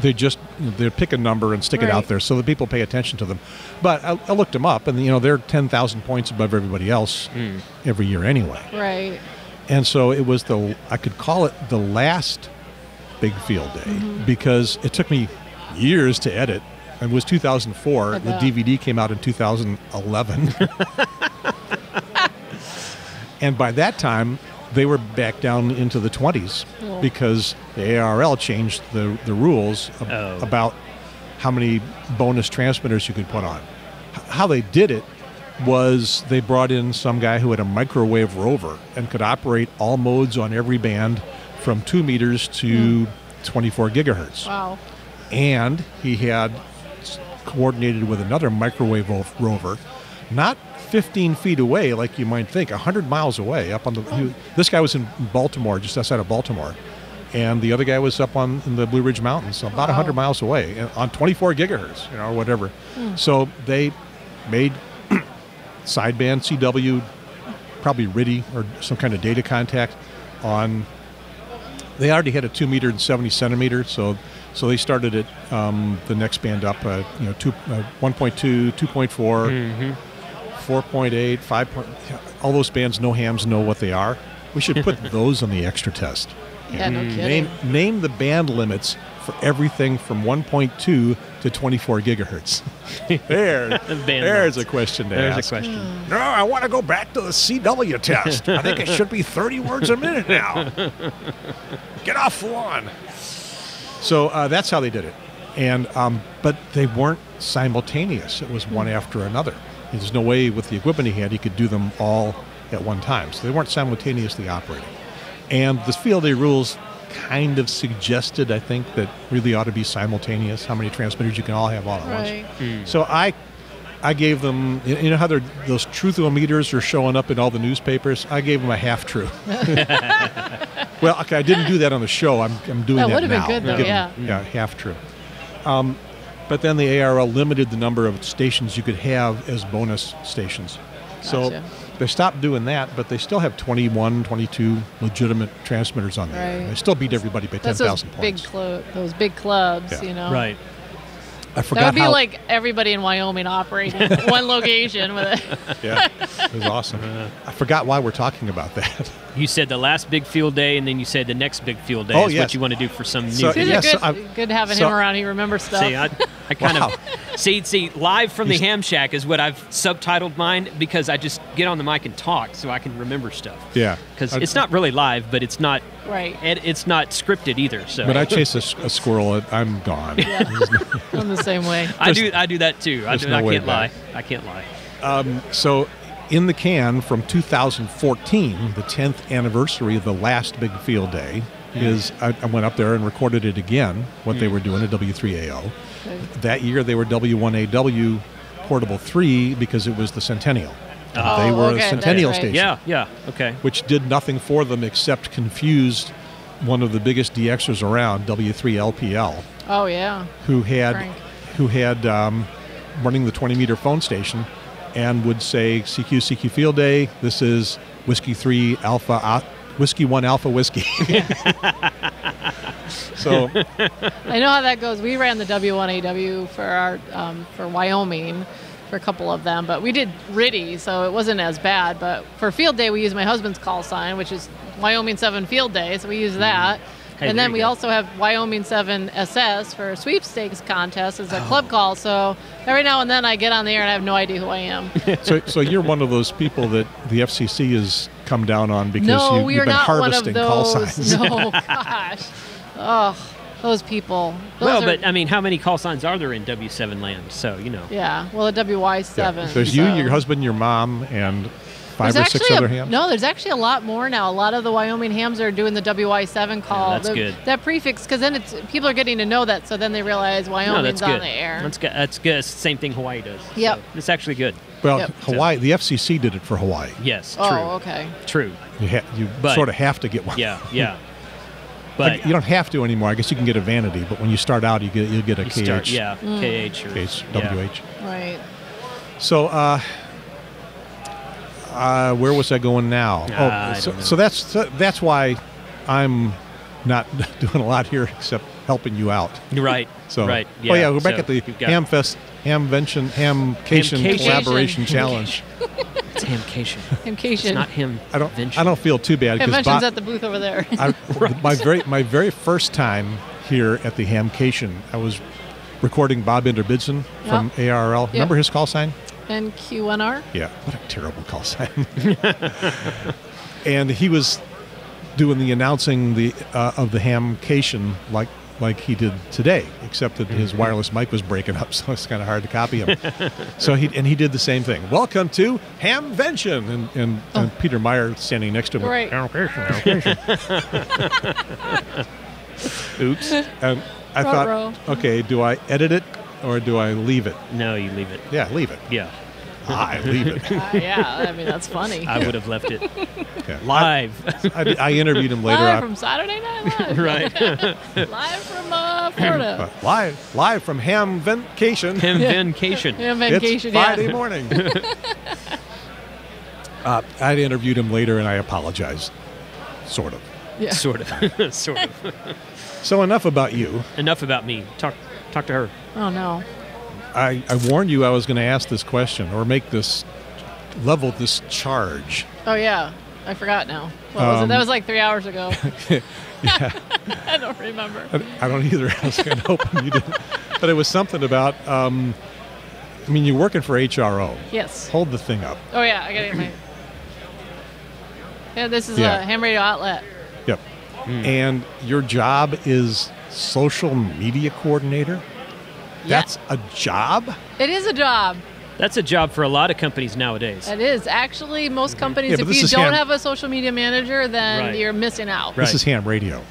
They just they pick a number and stick it out there so that people pay attention to them. But I, I looked them up, and you know they're ten thousand points above everybody else every year anyway. Right. And so it was the I could call it the last big field day Mm-hmm. because it took me years to edit. It was 2004. The. DVD came out in 2011. and by that time, they were back down into the 20s Cool. because the ARRL changed the, the rules ab- Oh. about how many bonus transmitters you could put on. H- How they did it was they brought in some guy who had a microwave rover and could operate all modes on every band from 2 meters to hmm. 24 gigahertz Wow. and he had coordinated with another microwave rover, not 15 feet away like you might think, 100 miles away. Up on the he, this guy was in Baltimore, just outside of Baltimore, and the other guy was up on in the Blue Ridge Mountains, so about Wow. 100 miles away, on 24 gigahertz, you know, or whatever. So they made sideband CW, probably RTTY or some kind of data contact on they already had a two meter and 70 centimeter so so they started it um, the next band up uh, you know two, uh, 1.2 2.4 4.8 5 point, all those bands no hams know what they are we should put those on the extra test Yeah, no kidding. name name the band limits for everything from 1.2 to 24 gigahertz there Band there's limits. a question to There's ask a question. no, I want to go back to the CW test. I think it should be 30 words a minute now. Get off the lawn. So uh, that's how they did it, and um, but they weren't simultaneous. It was one after another. There's no way with the equipment he had he could do them all at one time. So they weren't simultaneously operating. And the field day rules kind of suggested, I think, that really ought to be simultaneous. How many transmitters you can all have all at once. Right. So I, I gave them. You you know how they're, those truthometers are showing up in all the newspapers. I gave them a half true. well, okay, I didn't do that on the show. I'm, I'm doing That that would've been good, though, I'm giving- yeah. yeah, half true. Um, but then the ARRL limited the number of stations you could have as bonus stations. So they stopped doing that, but they still have 21, 22 legitimate transmitters on there. Right. They still beat everybody by That's those 10,000 big points. clo- those big clubs, Yeah. you know. Right. I forgot That would be how, like everybody in Wyoming operating one location with it. Yeah, it was awesome. Uh-huh. I forgot why we're talking about that. You said the last big field day, and then you said the next big field day Oh, is yes. what you want to do for some new. So- Yes, good, I'm- good having so- him around. He remembers stuff. See, I, I kind Wow. of see see live from the ham shack is what I've subtitled mine because I just get on the mic and talk so I can remember stuff. Yeah, Because it's not really live, but it's not right. and it's not scripted either. So When I chase a, s- a squirrel, I'm gone. I'm the same way. I do I do that too. I, do, no I can't lie. I can't lie. Um, so, in the can from 2014, the 10th anniversary of the last big field day, is I, I went up there and recorded it again, what they mm. were doing at W3AO. Okay. That year, they were W1AW Portable 3 because it was the centennial. Oh, they were okay, a centennial right. station. Yeah, yeah, okay. which did nothing for them except confused one of the biggest DXers around, W3LPL, Oh yeah. who had Frank. who had um, running the 20 meter phone station, and would say CQ CQ Field Day. This is Whiskey Three Alpha Whiskey One Alpha Whiskey. so I know how that goes. We ran the W1AW for our um, for Wyoming for a couple of them, but we did RTTY, so it wasn't as bad. But for field day, we use my husband's call sign, which is Wyoming 7 Field Day, so we use that. Mm-hmm. Hey, and then we go. also have Wyoming 7 SS for sweepstakes contest as a Oh. club call. So every now and then I get on the air and I have no idea who I am. so so you're one of those people that the FCC has come down on because no, you, we you've are been not one of harvesting call those. signs. No, gosh. Oh, those people. Those well, are- but I mean, how many call signs are there in W7 land? So you know. yeah, well, a WY7. Yeah. There's you, your husband, your mom, and five There's or six actually other a, hams. No, there's actually a lot more now. A lot of the Wyoming hams are doing the WY7 call. that's The- good. That prefix, because then it's people are getting to know that, so then they realize No, Wyoming's that's on the air. That's good. That's good. It's the same thing Hawaii does. Yep. So it's actually good. Well, Yep. Hawaii, the FCC did it for Hawaii. Yes. oh, True. okay. True. You, ha- you But- sort of have to get one. Yeah. Yeah. Like, But you don't have to anymore. I guess you can get a vanity, but when you start out, you get you get a you KH, start. Yeah. Mm. KH or KH, yeah. WH. Right. So, uh, uh, where was I going now? Ah, I so, don't know. so that's so that's why I'm not doing a lot here except helping you out. Right. So right. oh yeah, we're back so at the Hamfest Hamvention Hamcation Hamcation. collaboration Hamcation. challenge. It's hamcation. Hamcation. It's not him. I don't I don't feel too bad because Convention's at the booth over there. I, my very my very first time here at the Hamcation, I was recording Bob Inderbitzen from ARRL. Remember his call sign? And QNR. Yeah, what a terrible call sign. and he was doing the announcing the uh, of the Hamcation like like he did today, except that his wireless mic was breaking up, so it's kind of hard to copy him. so he and he did the same thing. Welcome to Hamvention, and and, and Peter Meyer standing next to him. Right. Hamcation, Hamcation. Oops. And I Ruh-roh. thought, okay, do I edit it or do I leave it? No, you leave it. Yeah, leave it. Yeah. I leave it. Uh, yeah, I mean that's funny. I would have left it Yeah. live. I, I interviewed him later. live I- from Saturday Night Live. right. live from uh, Florida. uh, live, live from Ham Vacation. Him vacation. Ham It's. Friday yeah. morning. uh, I interviewed him later, and I apologized, sort of. Yeah. Sort of. sort of. So enough about you. Enough about me. Talk talk to her. Oh no. I, I warned you I was going to ask this question or make this level this charge. Oh yeah. I forgot now. What was it? Um, That was like three hours ago. I don't remember. I, I don't either. I was going to hope you didn't. But it was something about. Um, I mean, you're working for HRO. Yes. Hold the thing up. Oh yeah, I gotta get my. Yeah, this is Yeah. a ham radio outlet. Yep. And your job is social media coordinator. Yeah. That's a job. It is a job. That's a job for a lot of companies nowadays. It is actually most companies. Yeah, if you don't ham- have a social media manager, then Right. you're missing out. Right. This is ham radio.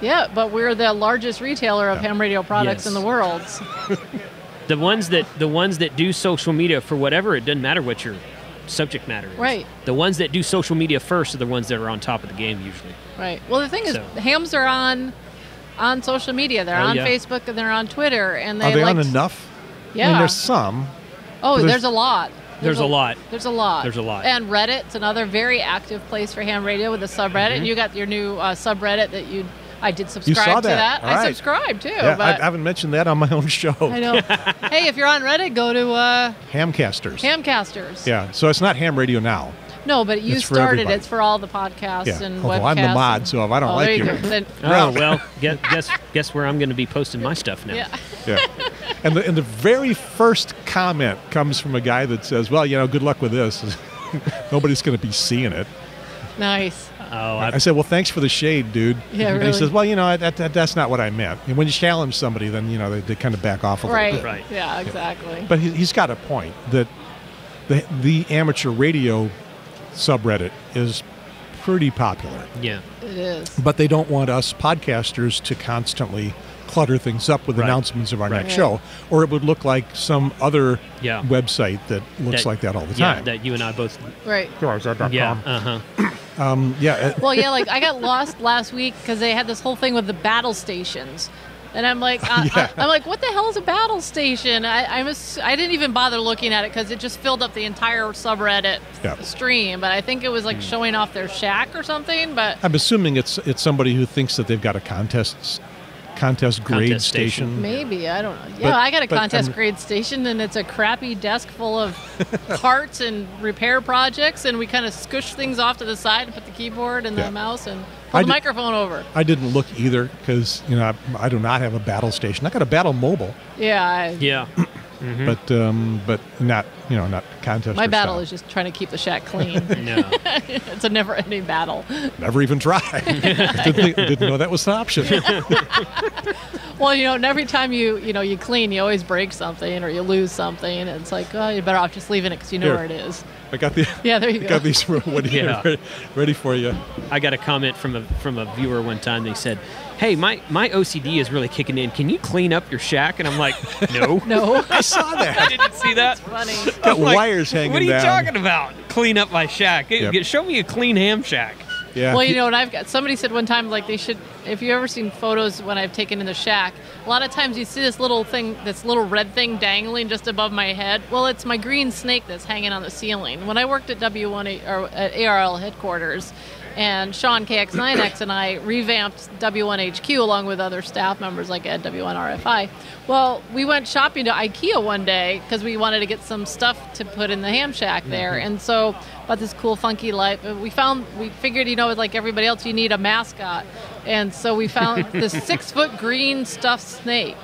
Yeah, but we're the largest retailer of Yeah. ham radio products Yes. in the world. The ones that the ones that do social media for whatever it doesn't matter what your subject matter is. Right. The ones that do social media first are the ones that are on top of the game usually. Right. Well, the thing is, So- hams are on on social media. They're Oh, on yeah. Facebook and they're on Twitter, and they Are they like. on enough? I Yeah. mean, there's some. oh, there's- there's, a lot. There's a lot. There's a lot. There's a lot. And Reddit's another very active place for ham radio with a subreddit. Mm-hmm. You got your new uh, subreddit that you. I did subscribe saw to that. that. All I right. subscribed too. Yeah, I, but I haven't mentioned that on my own show. I know. hey, if you're on Reddit, go to uh, Hamcasters. Hamcasters. Yeah, so it's not ham radio now. No, but you It's started everybody. It's for all the podcasts Yeah. and Although webcasts. I'm the mod, so if I don't oh, like there you you- go. Then, Oh well, guess guess guess where I'm going to be posting my stuff now. yeah. Yeah. and, the, and the very first comment comes from a guy that says, well, you know, good luck with this. Nobody's going to be seeing it. Nice. Oh, I I, said, well, thanks for the shade, dude. Yeah, And he says, well, you know, that, that, that's not what I meant. And when you challenge somebody, then, you know, they, they kind of back off a little bit. Right. bit. Right. Yeah, exactly. But he, he's got a point that the, the amateur radio subreddit is pretty popular. yeah. it is. But they don't want us podcasters to constantly clutter things up with Right. announcements of our Right. next show, or it would look like some other Yeah. website that looks That- like that all the Yeah, time. that you and I both. Right. Yeah. Uh huh. um, yeah, Well, yeah, like I got lost last week because they had this whole thing with the battle stations. And I'm like, uh, Yeah. I, am like, what the hell is a battle station? I, I'm ass- I didn't even bother looking at it because it just filled up the entire subreddit Yeah. stream. But I think it was like showing off their shack or something. But I'm assuming it's it's somebody who thinks that they've got a contest contest grade Contest station. station. maybe I don't know. Yeah, But- I got a but, contest um, grade station, and it's a crappy desk full of parts and repair projects, and we kind of squish things off to the side and put the keyboard and Yeah. the mouse and I the did- microphone over. I didn't look either because you know I, I do not have a battle station. I got a battle mobile, Yeah, I, Yeah. but um, but not you know not contest. My battle style. is just trying to keep the shack clean. No. it's a never-ending battle. never even tried. didn't, think, didn't know that was an option. Well, you know, and every time you you know you clean, you always break something or you lose something. And it's like, oh, you're better off just leaving it because you know Here. where it is. I got the Yeah, there you go. got these ready, Yeah. ready, ready for you. I got a comment from a from a viewer one time. They said, "Hey, my my OCD is really kicking in. Can you clean up your shack?" And I'm like, "No, No, I saw that. I didn't see that." funny. got I'm like, wires hanging What are you down. talking about? Clean up my shack. Yep. Show me a clean ham shack. Yeah. Well, you know, and I've got somebody said one time like they should. If you ever seen photos when I've taken in the shack, a lot of times you see this little thing, this little red thing dangling just above my head. Well, it's my green snake that's hanging on the ceiling. When I worked at W1 or at ARRL headquarters, and Sean KX9X and I revamped W1HQ along with other staff members like Ed W1RFI. Well, we went shopping to IKEA one day because we wanted to get some stuff to put in the ham shack there, Mm-hmm. and so bought this cool funky light. We found we figured you know like everybody else you need a mascot, and so we found this six foot green stuffed snake,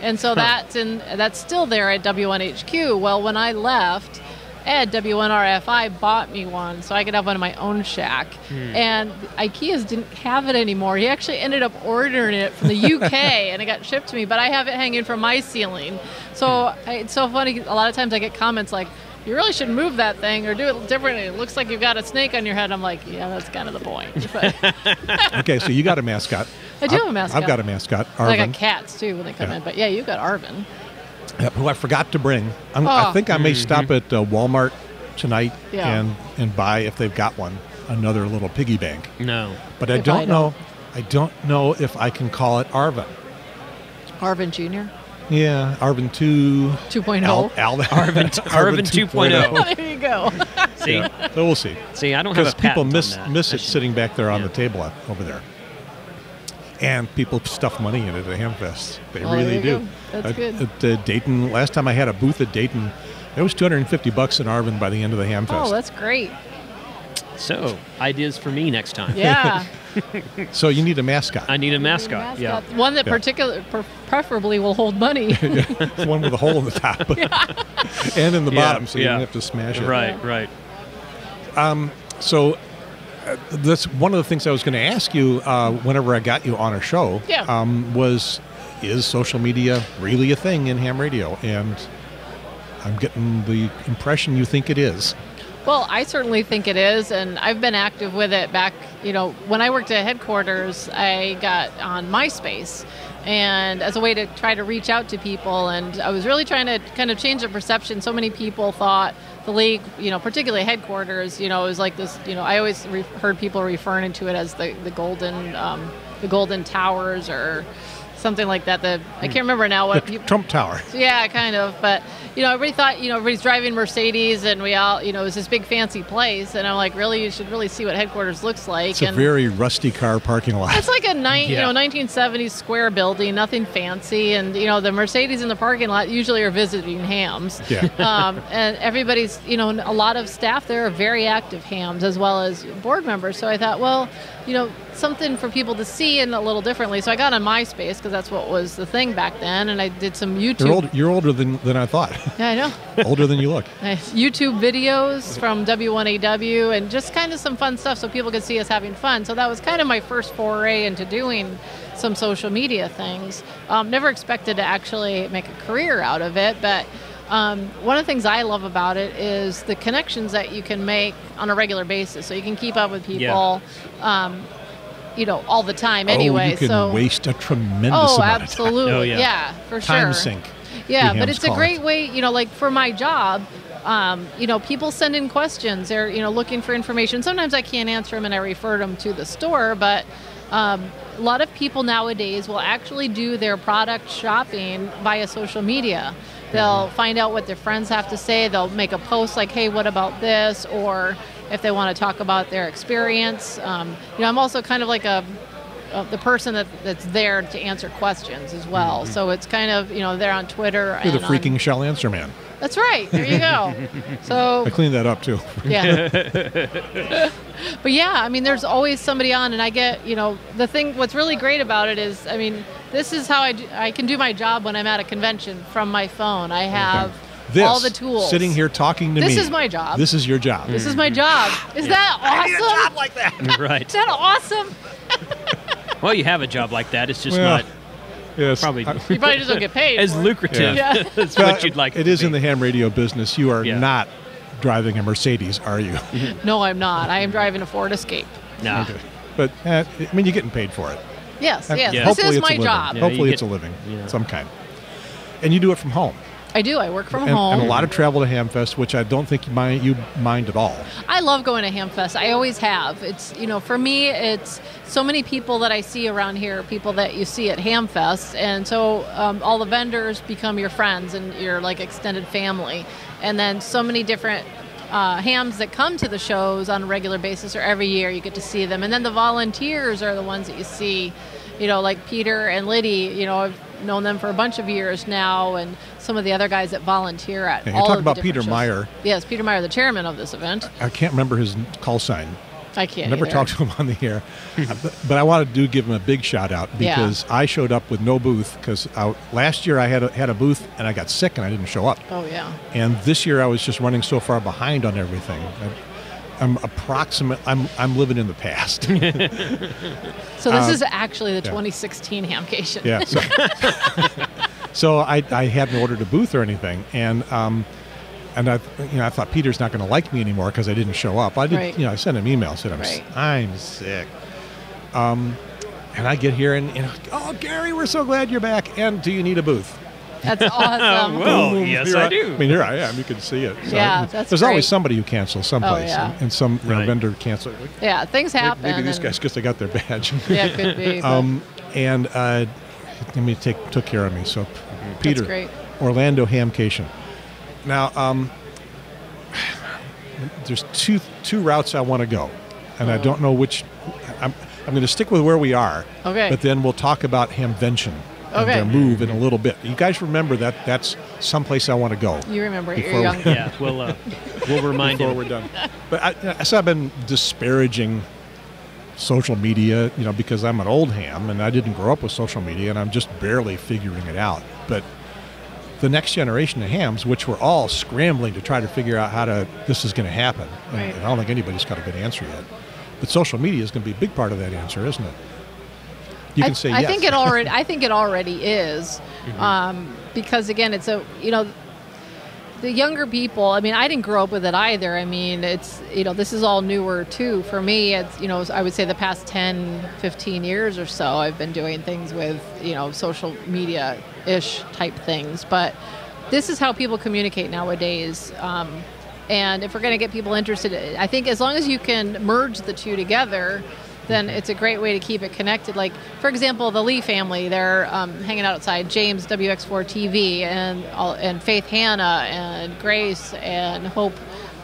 and so that's in that's still there at W1HQ. Well, when I left. Ed W1RFI bought me one so I could have one in my own shack. Hmm. And IKEA's didn't have it anymore. He actually ended up ordering it from the UK and it got shipped to me, but I have it hanging from my ceiling. So I, it's so funny. A lot of times I get comments like, you really should move that thing or do it differently. It looks like you've got a snake on your head. I'm like, yeah, that's kind of the point. Okay, so you got a mascot. I do have a I've- mascot. I've got a mascot, I Arvin, got cats too when they come Yeah. in. But yeah, you've got Arvin. Yep, who I forgot to bring. I'm, I Oh. think I may stop at uh, Walmart tonight Yeah. and and buy if they've got one another little piggy bank. No. But I don't don't. know. I don't know if I can call it Arvin. Arvin Jr. Yeah, Arvin two. 2.0. Al, Al, Arvin, Arvin 2.0. there you go. See, Yeah, so we'll see. see, I don't have Because a people miss miss it should- sitting back there on the table over there. And people stuff money into the at Hamfest. They Well, really do. go. That's at, good. At uh, Dayton, last time I had a booth at Dayton, it was 250 bucks in Arvin by the end of the Hamfest. Oh, that's great. So, ideas for me next time. Yeah. so you need a mascot. I need a mascot. Yeah. One that Yeah. particular, pre- preferably will hold money. one with a hole in the top and in the Yeah, bottom, so you don't have to smash it. Right, Yeah. right. So uh, that's one of the things I was going to ask you uh, whenever I got you on a show. Yeah. Um, was is social media really a thing in ham radio? And I'm getting the impression you think it is. Well, I certainly think it is, and I've been active with it back. You know, when I worked at headquarters, I got on MySpace, and as a way to try to reach out to people, and I was really trying to kind of change the perception. So many people thought the league, you know, particularly headquarters, you know, it was like this. You know, I always re- heard people referring to it as the the golden um, the golden towers or something like that. The I can't remember now what you, Trump Tower. yeah, kind of. But you know, everybody thought you know everybody's driving Mercedes, and we all you know it was this big fancy place, and I'm like, really, you should really see what headquarters looks like. It's a and very rusty car parking lot. it's like a ni- Yeah. you know 1970s square building, nothing fancy, and you know the Mercedes in the parking lot usually are visiting hams. Yeah. um, and everybody's you know a lot of staff there are very active hams as well as board members. So I thought, well, you know, something for people to see and a little differently. So I got on MySpace because that's what was the thing back then, and I did some YouTube. You're, old, you're older than, than I thought. Yeah, I know. older than you look. YouTube videos from W1AW and just kind of some fun stuff so people could see us having fun. So that was kind of my first foray into doing some social media things. Um, never expected to actually make a career out of it, but um, one of the things I love about it is the connections that you can make on a regular basis. So you can keep up with people, um, you know, all the time anyway. oh, you can so waste a tremendous Oh, amount absolutely. Oh, yeah. yeah. for of time. Time sure. sink. Yeah, but it's a call it. great way, you know, like for my job, um, you know, people send in questions. They're, you know, looking for information. Sometimes I can't answer them and I refer them to the store, but um, a lot of people nowadays will actually do their product shopping via social media. They'll Mm-hmm. find out what their friends have to say. They'll make a post like, hey, what about this? Or if they want to talk about their experience. Um, you know, I'm also kind of like a uh, the person that, that's there to answer questions as well. So it's kind of you know they're on Twitter. Mm-hmm. You're the and on- freaking shell answer man. that's right. There you go. so I cleaned that up too. yeah. but yeah, I mean, there's always somebody on, and I get you know the thing. What's really great about it is, I mean, this is how I do, I can do my job when I'm at a convention from my phone. I have This, all the tools. Sitting here talking to me. This is my job. This is your job. This is my job. Is that awesome? like that. right. Is that awesome? Well, you have a job like that. It's just Well, not Yes. probably I- You probably just don't get paid. as lucrative Yeah. as Well, what you'd like. It to is in the ham radio business. You are Yeah. not driving a Mercedes, are you? No, I'm not. I am driving a Ford Escape. Nah. but uh, I mean, you're getting paid for it. Yes, And yes. Yeah. This Hopefully is it's my a living. job. Yeah, Hopefully you it's a living, yeah. some kind. And you do it from home. I do. I work from and, home. and a lot of travel to Hamfest, which I don't think you mind you mind at all. I love going to Hamfest. I always have. It's you know, for me, it's so many people that I see around here, people that you see at Hamfest, and so um, all the vendors become your friends and your like extended family, and then so many different. Uh, hams that come to the shows on a regular basis or every year you get to see them and then the volunteers are the ones that you see you know like peter and liddy you know i've known them for a bunch of years now and some of the other guys that volunteer at Yeah, you all talk of the about Peter shows. Meyer. yes peter meyer the chairman of this event I can't remember his call sign. i can't Never either. talked to him on the air, but, but I want to do give him a big shout out Yeah. because I showed up with no booth because last year I had a, had a booth and I got sick and I didn't show up. oh yeah And this year I was just running so far behind on everything. I, I'm approximate. I'm I'm living in the past. So this Um, is actually the yeah. 2016 Hamcation. yeah. So, so I, I hadn't ordered a booth or anything, and um, and I you know I thought Peter's not going to like me anymore because I didn't show up. I did. Right. You know I sent him email said I'm Right. s- I'm sick. Um, and I get here and you know oh Gary we're so glad you're back and do you need a booth? That's awesome. Well, yes, I do. I mean here I am. You can see it. So Yeah, I- that's There's always somebody who cancels someplace, yeah. and, and some you know, vendor cancels. Yeah, things happen. Maybe these guys because they got their badge. Yeah, could be. Um, and uh, I mean, take took care of me. So, Peter, great. Orlando Hamcation. Now, um, there's two two routes I want to go, and I Oh. don't know which. I'm I'm going to stick with where we are. Okay. But then we'll talk about Hamvention and Okay. their move in a little bit. You guys remember that that's someplace I want to go. you remember it. You're we- young. Yeah, we'll uh, we'll remind before him. we're done. But I, so I've been disparaging social media, you know, because I'm an old ham and I didn't grow up with social media and I'm just barely figuring it out. But the next generation of hams, which we're all scrambling to try to figure out how to this is going to happen, and- and I don't think anybody's got a good answer yet. But social media is going to be a big part of that answer, isn't it? You can I, say I yes. think it already. I think it already is, Mm-hmm. um, because again, it's a you know, the younger people. I mean, I didn't grow up with it either. I mean, it's you know, this is all newer too for me. It's you know, I would say the past 10, 15 years or so, I've been doing things with you know, social media ish type things. But this is how people communicate nowadays. Um, and if we're going to get people interested, I think as long as you can merge the two together, then it's a great way to keep it connected. Like, for example, the Lee family, they're um, hanging out outside. James WX4 TV and all, and Faith Hannah and Grace and Hope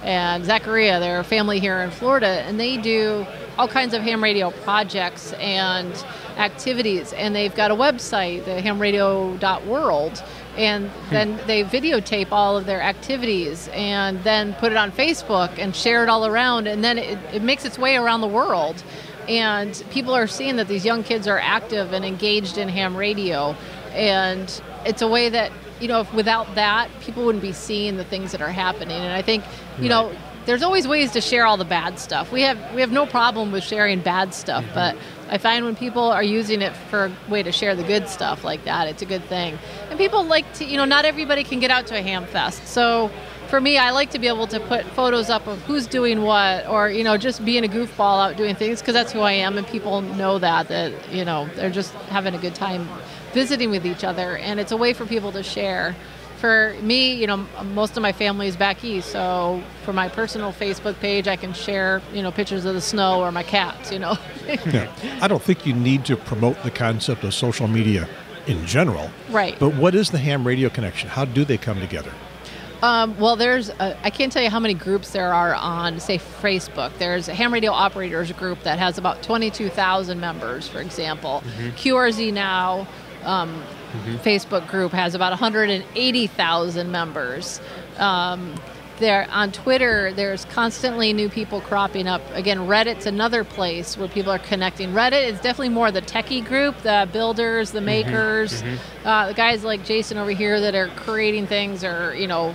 and Zachariah, they're a family here in Florida, and they do all kinds of ham radio projects and activities. And they've got a website, the hamradio.world, and then they videotape all of their activities and then put it on Facebook and share it all around, and then it, it makes its way around the world. And people are seeing that these young kids are active and engaged in ham radio, and it's a way that you know, if without that, people wouldn't be seeing the things that are happening. And I think, you know, there's always ways to share all the bad stuff. We have we have no problem with sharing bad stuff, mm-hmm. but I find when people are using it for a way to share the good stuff like that, it's a good thing. And people like to, you know, not everybody can get out to a ham fest. So for me, I like to be able to put photos up of who's doing what, or you know, just being a goofball out doing things because that's who I am, and people know that that you know they're just having a good time visiting with each other, and it's a way for people to share. For me, you know, most of my family is back east, so for my personal Facebook page, I can share, you know, pictures of the snow or my cats, you know. Yeah. I don't think you need to promote the concept of social media in general. Right. But what is the ham radio connection? How do they come together? Um, well, there's a, I can't tell you how many groups there are on, say, Facebook. There's a ham radio operators group that has about 22,000 members, for example. QRZ Now um, Facebook group has about 180,000 members. Um, there on Twitter, there's constantly new people cropping up. Again, Reddit's another place where people are connecting. Reddit is definitely more the techie group, the builders, the makers, Uh, the guys like Jason over here that are creating things, or you know,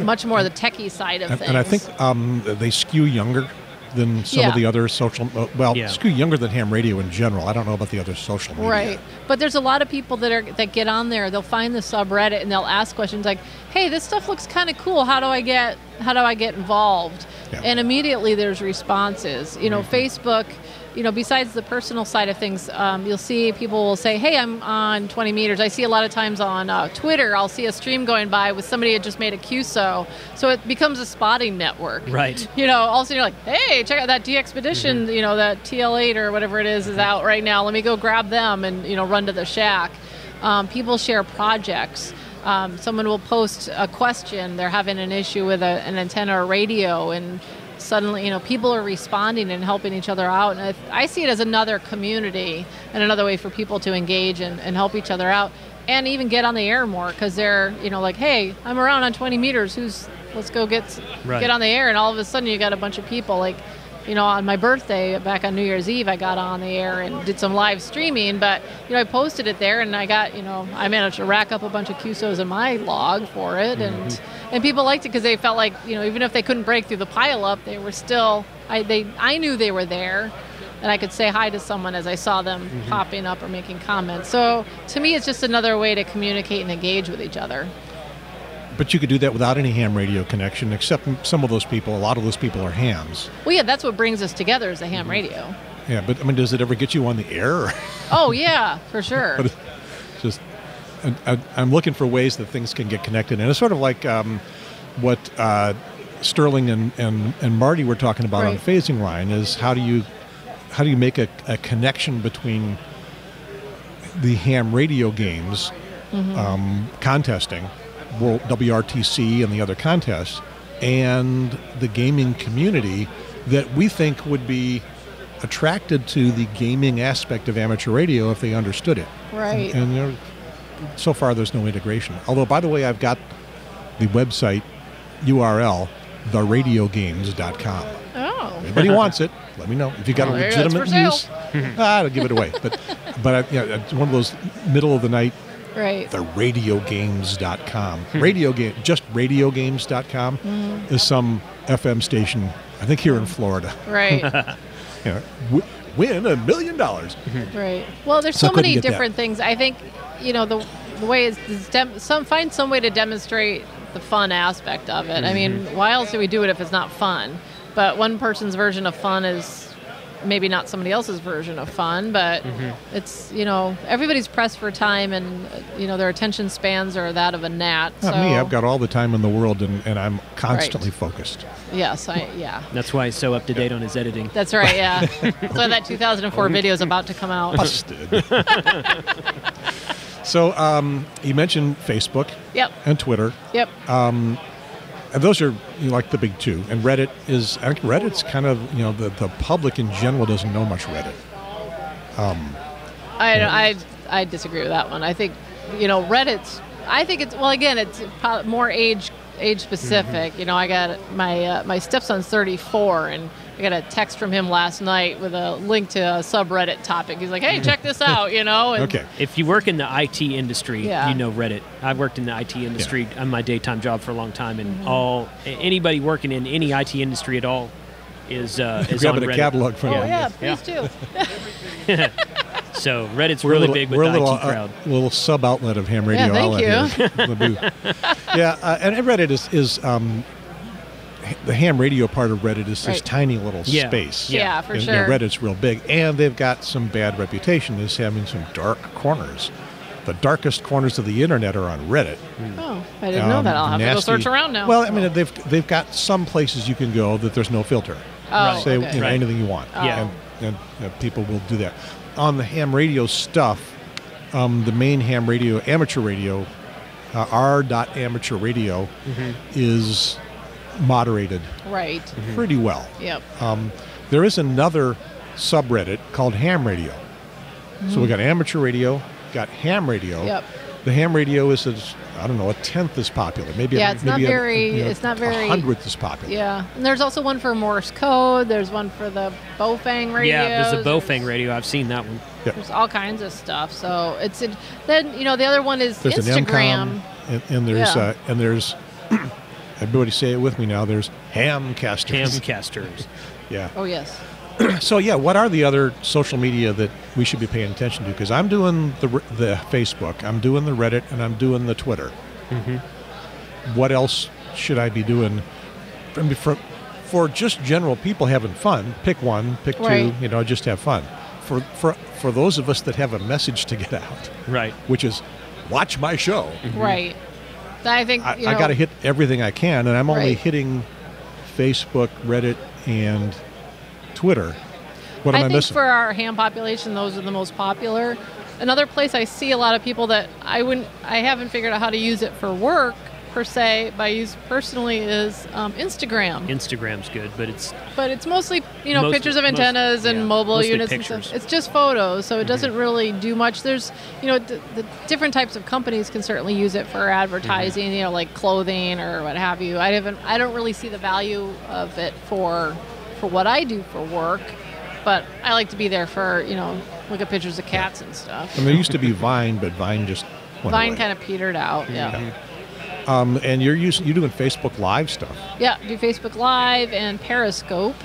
much more the techie side of And, things. and I think um, they skew younger than some Yeah. of the other social. uh, Well, Yeah. skew younger than ham radio in general. I don't know about the other social media. Right, but there's a lot of people that are that get on there. They'll find the subreddit and they'll ask questions like, "Hey, this stuff looks kind of cool. How do I get how do I get involved?" Yeah. And immediately there's responses. You know, Facebook. You know, besides the personal side of things, um, you'll see people will say, "Hey, I'm on 20 meters." I see a lot of times on uh, Twitter, I'll see a stream going by with somebody had just made a QSO, so it becomes a spotting network. Right. You know, all of a sudden you're like, "Hey, check out that DXpedition," you know, that TL8 or whatever it is is out right now. Let me go grab them and you know run to the shack. Um, people share projects. Um, someone will post a question. They're having an issue with a, an antenna or radio, and suddenly, you know, people are responding and helping each other out. And I, I see it as another community and another way for people to engage and, and help each other out, and even get on the air more because they're, you know, like, hey, I'm around on 20 meters. Who's let's go get Right. get on the air, and all of a sudden you got a bunch of people like you know, on my birthday back on New Year's Eve, I got on the air and did some live streaming. But you know, I posted it there, and I got you know, I managed to rack up a bunch of QSOs in my log for it, and mm-hmm. And people liked it because they felt like you know, even if they couldn't break through the pile up, they were still I they I knew they were there. And I could say hi to someone as I saw them mm-hmm. popping up or making comments. So to me, it's just another way to communicate and engage with each other. But you could do that without any ham radio connection, except some of those people, a lot of those people are hams. Well, yeah, that's what brings us together is a ham mm-hmm. radio. Yeah, but I mean, does it ever get you on the air? Oh yeah, for sure. Just, I, I, I'm looking for ways that things can get connected, and it's sort of like um, what uh, Sterling and, and, and Marty were talking about on phasing line is how do you how do you make a, a connection between the ham radio games um, contesting, World WRTC and the other contests, and the gaming community that we think would be attracted to the gaming aspect of amateur radio if they understood it. Right. And, know, so far there's no integration. Although, by the way, I've got the website URL, theradiogames.com. Oh. Anybody wants it, let me know. If you got Well, a there you go. It's legitimate use, ah, I'll give it away. But, but I, you know, it's one of those middle of the night, Right. theradiogames.com. Radio game, just radiogames.com Mm-hmm. is some FM station, I think here in Florida. Right. You know, w- win a million dollars. right. Well, there's So so, many get that. different things. I think, you know, the the way is, is dem- some find some way to demonstrate the fun aspect of it. I mean, why else do we do it if it's not fun? But one person's version of fun is maybe not somebody else's version of fun, but it's you know everybody's pressed for time and uh, you know their attention spans are that of a gnat. Not so me. I've got all the time in the world, and, and I'm constantly focused. yes, I yeah. That's why he's so up to date on his editing. That's right, yeah. so that 2004 video is about to come out. Busted. so um, you mentioned Facebook Yep, and Twitter, yep. and those are you know, like the big two. And Reddit is I think Reddit's kind of you know the, the public in general doesn't know much Reddit. I, I, I disagree with that one. I think, you know, Reddit's. I think it's well. Again, it's more age age specific. You know, I got my uh, my stepson's 34, and I got a text from him last night with a link to a subreddit topic. He's like, "Hey, check this out," you know. And Okay. If you work in the IT industry, Yeah. you know Reddit. I've worked in the IT industry on my daytime job for a long time, and all anybody working in any IT industry at all is uh, is on Grabbing a Reddit. catalog from Oh yeah, Yeah. please do. So Reddit's We're a really little, big with we're a little, IT crowd. uh, little sub outlet of ham radio. Yeah, thank outlet here. We'll do- yeah, uh, and Reddit is, is um, h- the ham radio part of Reddit is this Right. tiny little Yeah. space. Yeah, Yeah. for And, you sure. know, Reddit's real big, and they've got some bad reputation as having some dark corners. The darkest corners of the internet are on Reddit. Oh, I didn't know Um, that. I'll have to go search around now. Well, I mean, they've they've got some places you can go that there's no filter. oh, right. Say okay. you know, Right. anything you want. Yeah. and, and uh, people will do that. On the ham radio stuff, um, the main ham radio, amateur radio, uh, r dot amateur radio, Mm-hmm. is moderated right. pretty well. Yep. Um, there is another subreddit called ham radio. So we got amateur radio, got ham radio. Yep. The ham radio is, is I don't know, a tenth as popular. Maybe Yeah, a, it's not maybe a- very- you know, it's not a very- hundredth as popular. Yeah, and there's also one for Morse code. There's one for the Baofeng radio. Yeah, there's a Baofeng radio. I've seen that one. There's all kinds of stuff. So it's it, then you know the other one is There's Instagram. an MCOM, and, and there's Yeah. uh, and there's everybody say it with me now. There's hamcasters. Camcasters. yeah. Oh yes. So yeah, what are the other social media that we should be paying attention to? Because I'm doing the the Facebook, I'm doing the Reddit, and I'm doing the Twitter. Mm-hmm. What else should I be doing from from for just general people having fun, pick one, pick Right. two, you know, just have fun. For for for those of us that have a message to get out, Right. which is watch my show. Right. I think I, I got to hit everything I can, and I'm only Right. hitting Facebook, Reddit, and Twitter. What am I, I think missing? for our ham population, those are the most popular. Another place I see a lot of people that I wouldn't, I haven't figured out how to use it for work per se, but I use personally is um, Instagram. Instagram's good, but it's but it's mostly you know Most- pictures of most- antennas and yeah, mobile mostly units and stuff. It's just photos, so it doesn't really do much. There's you know d- the different types of companies can certainly use it for advertising, you know, like clothing or what have you. I haven't I don't really see the value of it for for what I do for work, but I like to be there for you know look at pictures of cats and stuff. and there used to be Vine, but Vine just went Vine away. kind of petered out. Yeah. Um, and you're using you're doing Facebook Live stuff. Yeah, do Facebook Live and Periscope,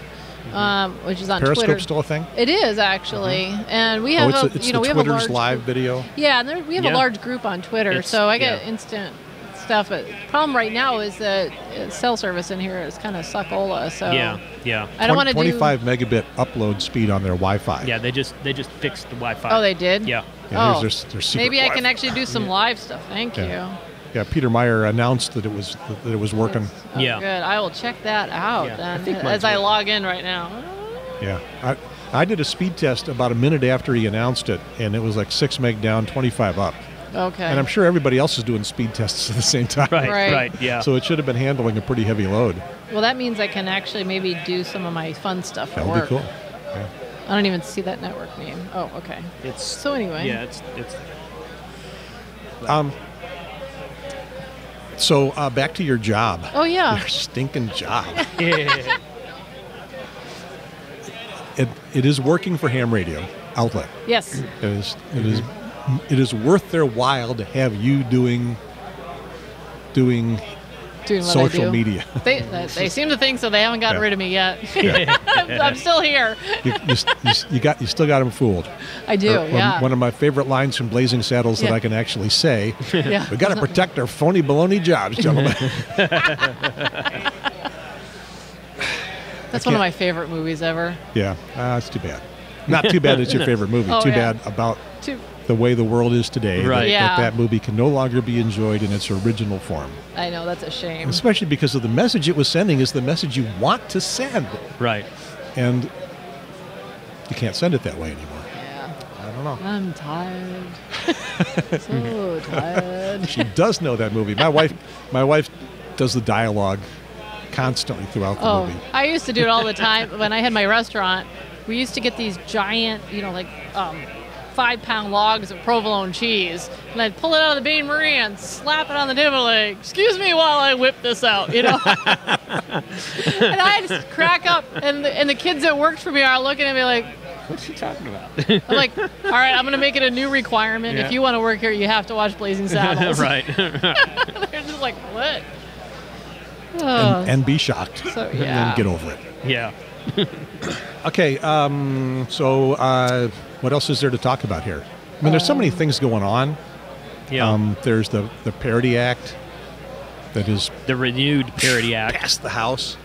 um, which is on Periscope Twitter. still a thing? It is actually, and we Oh, have it's, a the- it's you know we have a large live group- video. Yeah, and there, we have Yeah. a large group on Twitter, It's- so I get yeah. instant stuff. But problem right now is that uh, cell service in here is kind of suckola. So yeah, yeah, I don't want to do. 25 megabit upload speed on their Wi-Fi. yeah. They just they just fixed the Wi-Fi. Oh, they did. Yeah. Yeah, oh, there's their, their secret maybe I can actually do some live stuff. Thank Yeah. you. Yeah, Peter Meyer announced that it was that it was working. Oh, Yeah. Good. I will check that out Yeah, I think as I working. log in right now. Yeah, I I did a speed test about a minute after he announced it, and it was like six meg down, 25 up. Okay. And I'm sure everybody else is doing speed tests at the same time. Right, Right. right, yeah. So it should have been handling a pretty heavy load. well, that means I can actually maybe do some of my fun stuff at That would work. be cool. Yeah. I don't even see that network name. Oh, okay. it's So anyway. yeah, it's it's Um. So uh, back to your job. Oh yeah. Your stinking job. yeah, it, it is working for ham radio outlet. Yes. It is it is it is worth their while to have you doing doing Doing what social do. media. They, they seem to think so. They haven't gotten Yeah. rid of me yet. I'm, I'm still here. you, you, you, you got you still got them fooled. I do. Or one- yeah. One of my favorite lines from Blazing Saddles that I can actually say. yeah. We got to protect our phony baloney jobs, gentlemen. That's one of my favorite movies ever. yeah, uh, that's too bad. Not too bad it's your favorite movie. Oh, too yeah. bad about Too. The way the world is today. that- Yeah. That that movie can no longer be enjoyed in its original form. I know that's a shame. Especially because of the message it was sending is the message you want to send. right. And you can't send it that way anymore. Yeah. I don't know. I'm tired. so tired. She does know that movie. My wife my wife does the dialogue constantly throughout the Oh, movie. I used to do it all the time when I had my restaurant. We used to get these giant, you know, like um, five pound logs of provolone cheese, and I'd pull it out of the Bain Marie and slap it on the table, like, "Excuse me while I whip this out," you know. and I just crack up, and the, and the kids that worked for me are looking at me like, What's she talking about? I'm like, "All right, I'm gonna make it a new requirement. Yeah. If you want to work here, you have to watch Blazing Saddles." right. They're just like, "What?" And, Oh, and be shocked. So, And yeah. then get over it. yeah. Okay, um, so uh, what else is there to talk about here? I mean, there's so many things going on. Yeah. Um, there's the, the Parity Act that is the renewed Parity Act. passed the House,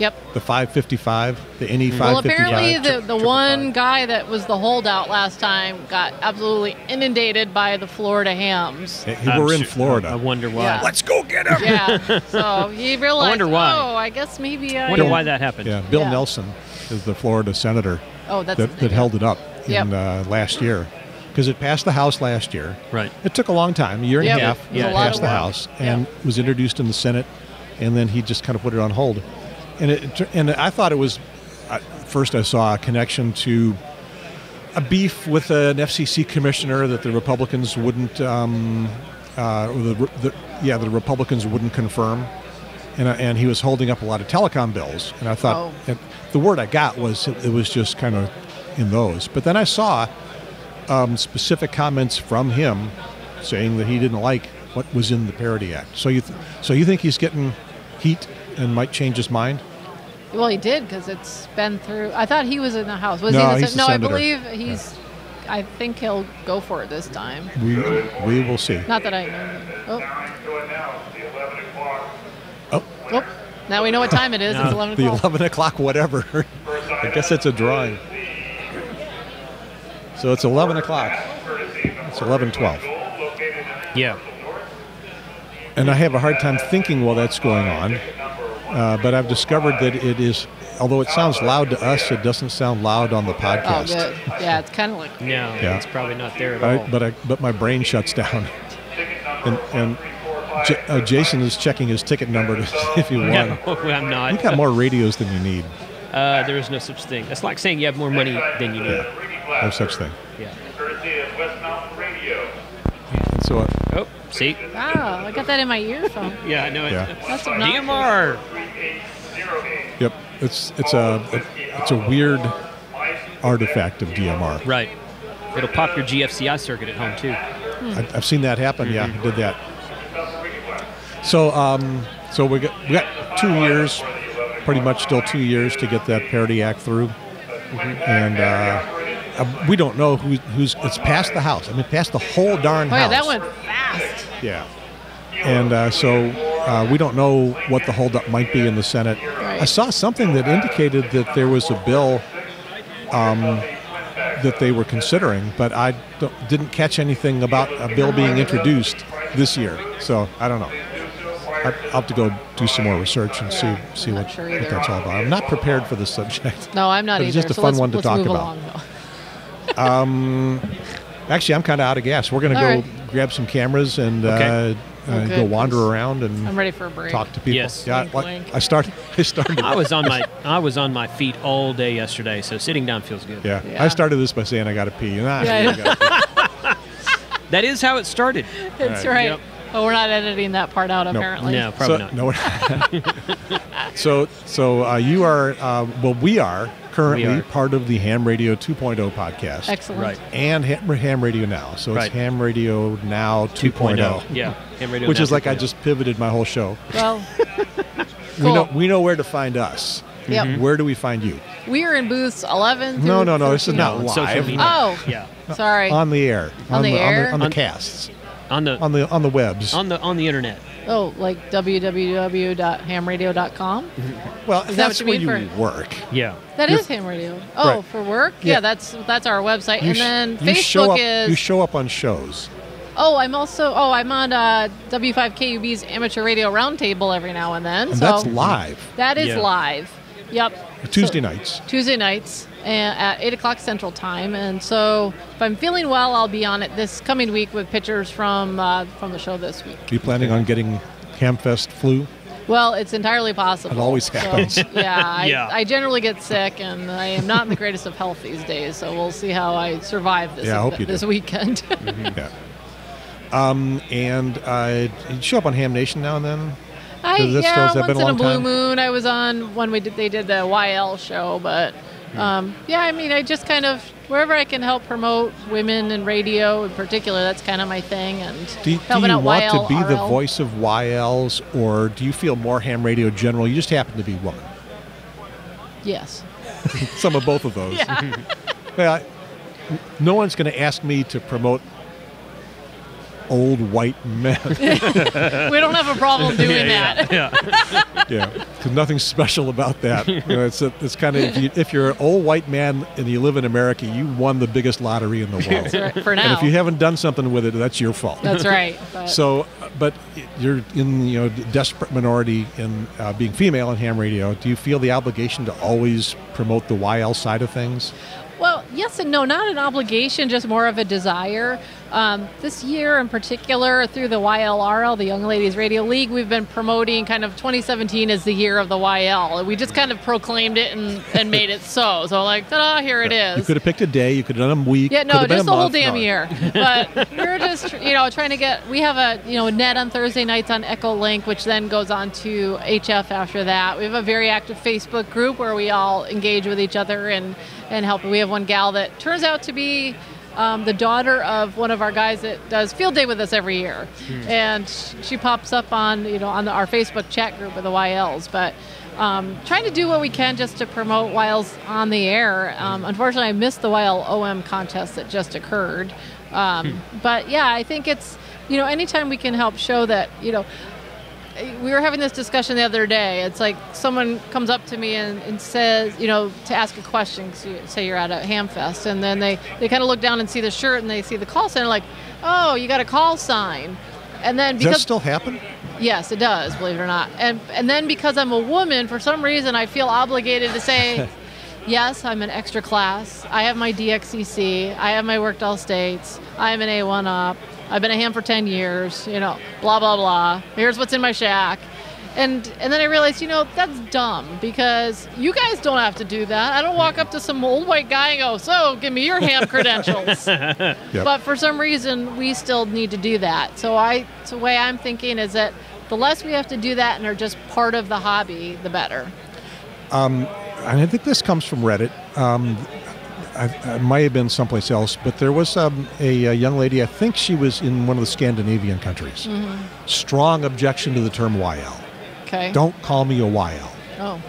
yep. the 555, the NE 555. Well, apparently the, tri- the triple one five. guy that was the holdout last time got absolutely inundated by the Florida hams. Hey, I'm we're in sure- Florida. I wonder why. Yeah. Let's go get him. Yeah, so he realized. wonder why. Oh, I guess maybe I. Wonder why that happened. Yeah, Bill Yeah. Nelson is the Florida senator Oh, that's that, that held it up in Yep. uh, last year because it passed the House last year. Right. It took a long time, a year and Yep. a half, It was to a pass the. House, and Yep. was introduced in the Senate, and then he just kind of put it on hold. And it and I thought it was at first I saw a connection to a beef with an FCC commissioner that the Republicans wouldn't, um, uh, the, the yeah, the Republicans wouldn't confirm. And, I- and he was holding up a lot of telecom bills, and I thought Oh. and the word I got was it, it was just kind of in those. But then I saw um, specific comments from him saying that he didn't like what was in the Parity Act. So you, th- so you think he's getting heat and might change his mind? Well, he did because it's been through. I thought he was in the House. Was No, he? The he's Sen- the no, I believe he's. I think he'll go for it this time. We we will see. Not that I know. Oh, Oh, oh, Now we know what time it is. It's No. 11 the o'clock. 11 o'clock whatever. I guess it's a drawing. So it's 11 o'clock. It's 11:12. Yeah. And I have a hard time thinking while that's going on. Uh, but I've discovered that it is, although it sounds loud to us, it doesn't sound loud on the Oh, podcast. good. Yeah, it's kind of like No, Yeah. it's probably not there at But all. I, but I, but my brain shuts down. And and J- uh, Jason is checking his ticket number to see if you won. no, I'm not. You got more radios than you need. Uh, there is no such thing. That's like saying you have more money than you need. No such thing. Yeah. Courtesy of West Mountain Radio. And so, uh, Oh, see? wow. I got that in my earphone. Yeah, I know it. Yeah. That's obnoxious. DMR. yep, it's it's a it's a weird artifact of DMR. Right. It'll pop your GFCI circuit at home too. I, I've seen that happen. Yeah, I did that. So, um, so we got we got two years, pretty much still two years to get that Parity Act through, and uh, uh, we don't know who, who's. It's past the House. I mean, past the whole darn Oh, yeah, that went fast. Yeah. And uh, so uh, we don't know what the holdup might be in the Senate. Right. I saw something that indicated that there was a bill um, that they were considering, but I don't, didn't catch anything about a bill being introduced this year. So I don't know. I- I'll have to go do some more research and see see what, sure what that's all about. I'm not prepared for the subject. No, I'm not But it's just a so fun one to talk about. Along, though. Actually, I'm kind of out of gas. We're going to go right. grab some cameras and Okay. uh, uh, go wander around and I'm ready for a break. talk to people. Yes. Yeah, Wink, like, wink. I started. I started. I was on my I was on my feet all day yesterday, so sitting down feels good. yeah, Yeah. I started this by saying I got to pee. Nah, Yeah, I gotta pee. That is how it started. That's right. Yep. Oh, we're not editing that part out, No. apparently. No, probably so, not. No, we're not. so, so uh, you are. Uh, well, we are currently part of the Ham Radio 2.0 podcast. Excellent. Right. And Ham, Ham Radio Now. So it's Right. Ham Radio Now 2.0. oh. Yeah. Ham radio Which now is like I oh. just pivoted my whole show. Well, We know Cool. we know where to find us. Yep. Mm-hmm. Where do we find you? we are in booths 11 No, through no, no. This is not No, social live. media. Oh, Yeah. sorry. On the air. On the air? On the, on the On- casts. On the On the on the webs. on the on the internet. oh, like www.hamradio.com? well, that that's what you where mean you work. Yeah. That You're- is Ham Radio. Oh, Right. for work? Yeah. Yeah. that's that's our website. You and sh- then you show Facebook up, is You show up on shows. Oh, I'm also oh, I'm on uh, W5KUB's amateur radio roundtable every now and then. And so that's live. that is Yeah. live. Yep. Tuesday So- nights. Tuesday nights and at 8 o'clock Central Time. And so if I'm feeling well, I'll be on it this coming week with pictures from uh, from the show this week. Are you planning on getting Hamfest flu? Well, it's entirely possible. It always So, happens. yeah, I, Yeah. I generally get sick, and I am not in the greatest of health these days. So we'll see how I survive this Yeah, I hope you this do. weekend. Yeah. Um, and uh, you show up on Ham Nation now and then. I Has yeah, has once been a in a blue time? moon. I was on when we did they did the YL show, but. Um, yeah, I mean, I just kind of wherever I can help promote women in radio in particular, that's kind of my thing. And Do, you- do you want YL, to be the voice of YLs, or do you feel more ham radio general? You just happen to be woman. Yes. Some of both of those. Well, I- no one's going to ask me to promote old white men. we don't have a problem doing that. Yeah. yeah, because nothing special about that. You know, it's a, it's kind of if, you, if you're an old white man and you live in America, you won the biggest lottery in the world. That's right, for And if you haven't done something with it, that's your fault. That's right. But So, but you're in you know desperate minority in uh, being female in ham radio. Do you feel the obligation to always promote the YL side of things? Well, yes and no. Not an obligation, just more of a desire. Um, this year, in particular, through the YLRL, the Young Ladies Radio League, we've been promoting kind of 2017 as the year of the YL. We just kind of proclaimed it and, and made it so. So, like, ta-da! Here it is. You could have picked a day. You could have done a week. Yeah, no, just the whole damn No. year. But we're just, you know, trying to get. We have a, you know, net on Thursday nights on EchoLink, which then goes on to HF after that. We have a very active Facebook group where we all engage with each other and and help. We have one gal that turns out to be. Um, the daughter of one of our guys that does field day with us every year, and she pops up on you know on the, our Facebook chat group with the YLs. But um, trying to do what we can just to promote YLs on the air. Um, unfortunately, I missed the YL OM contest that just occurred. Um, But yeah, I think it's, you know, anytime we can help show that, you know, we were having this discussion the other day. It's like someone comes up to me and, and says, you know, to ask a question. 'cause you, say you're at a ham fest, and then they, they kind of look down and see the shirt and they see the call sign, like, oh, you got a call sign. And then Does that still happen? yes, it does, believe it or not. And and then because I'm a woman, for some reason, I feel obligated to say. Yes, I'm an extra class. I have my DXCC. I have my worked all states. I am an A1 Op. I've been a ham for 10 years. You know, blah blah blah. Here's what's in my shack. And and then I realized, you know, that's dumb because you guys don't have to do that. I don't walk up to some old white guy and go, "So, give me your ham credentials." Yep. But for some reason, we still need to do that. So I, so the way I'm thinking is that the less we have to do that and are just part of the hobby, the better. Um, and I think this comes from Reddit. Um, I, I might have been someplace else, but there was um, a, a young lady. I think she was in one of the Scandinavian countries. Mm-hmm. Strong objection to the term YL. Okay. Don't call me a YL. Oh,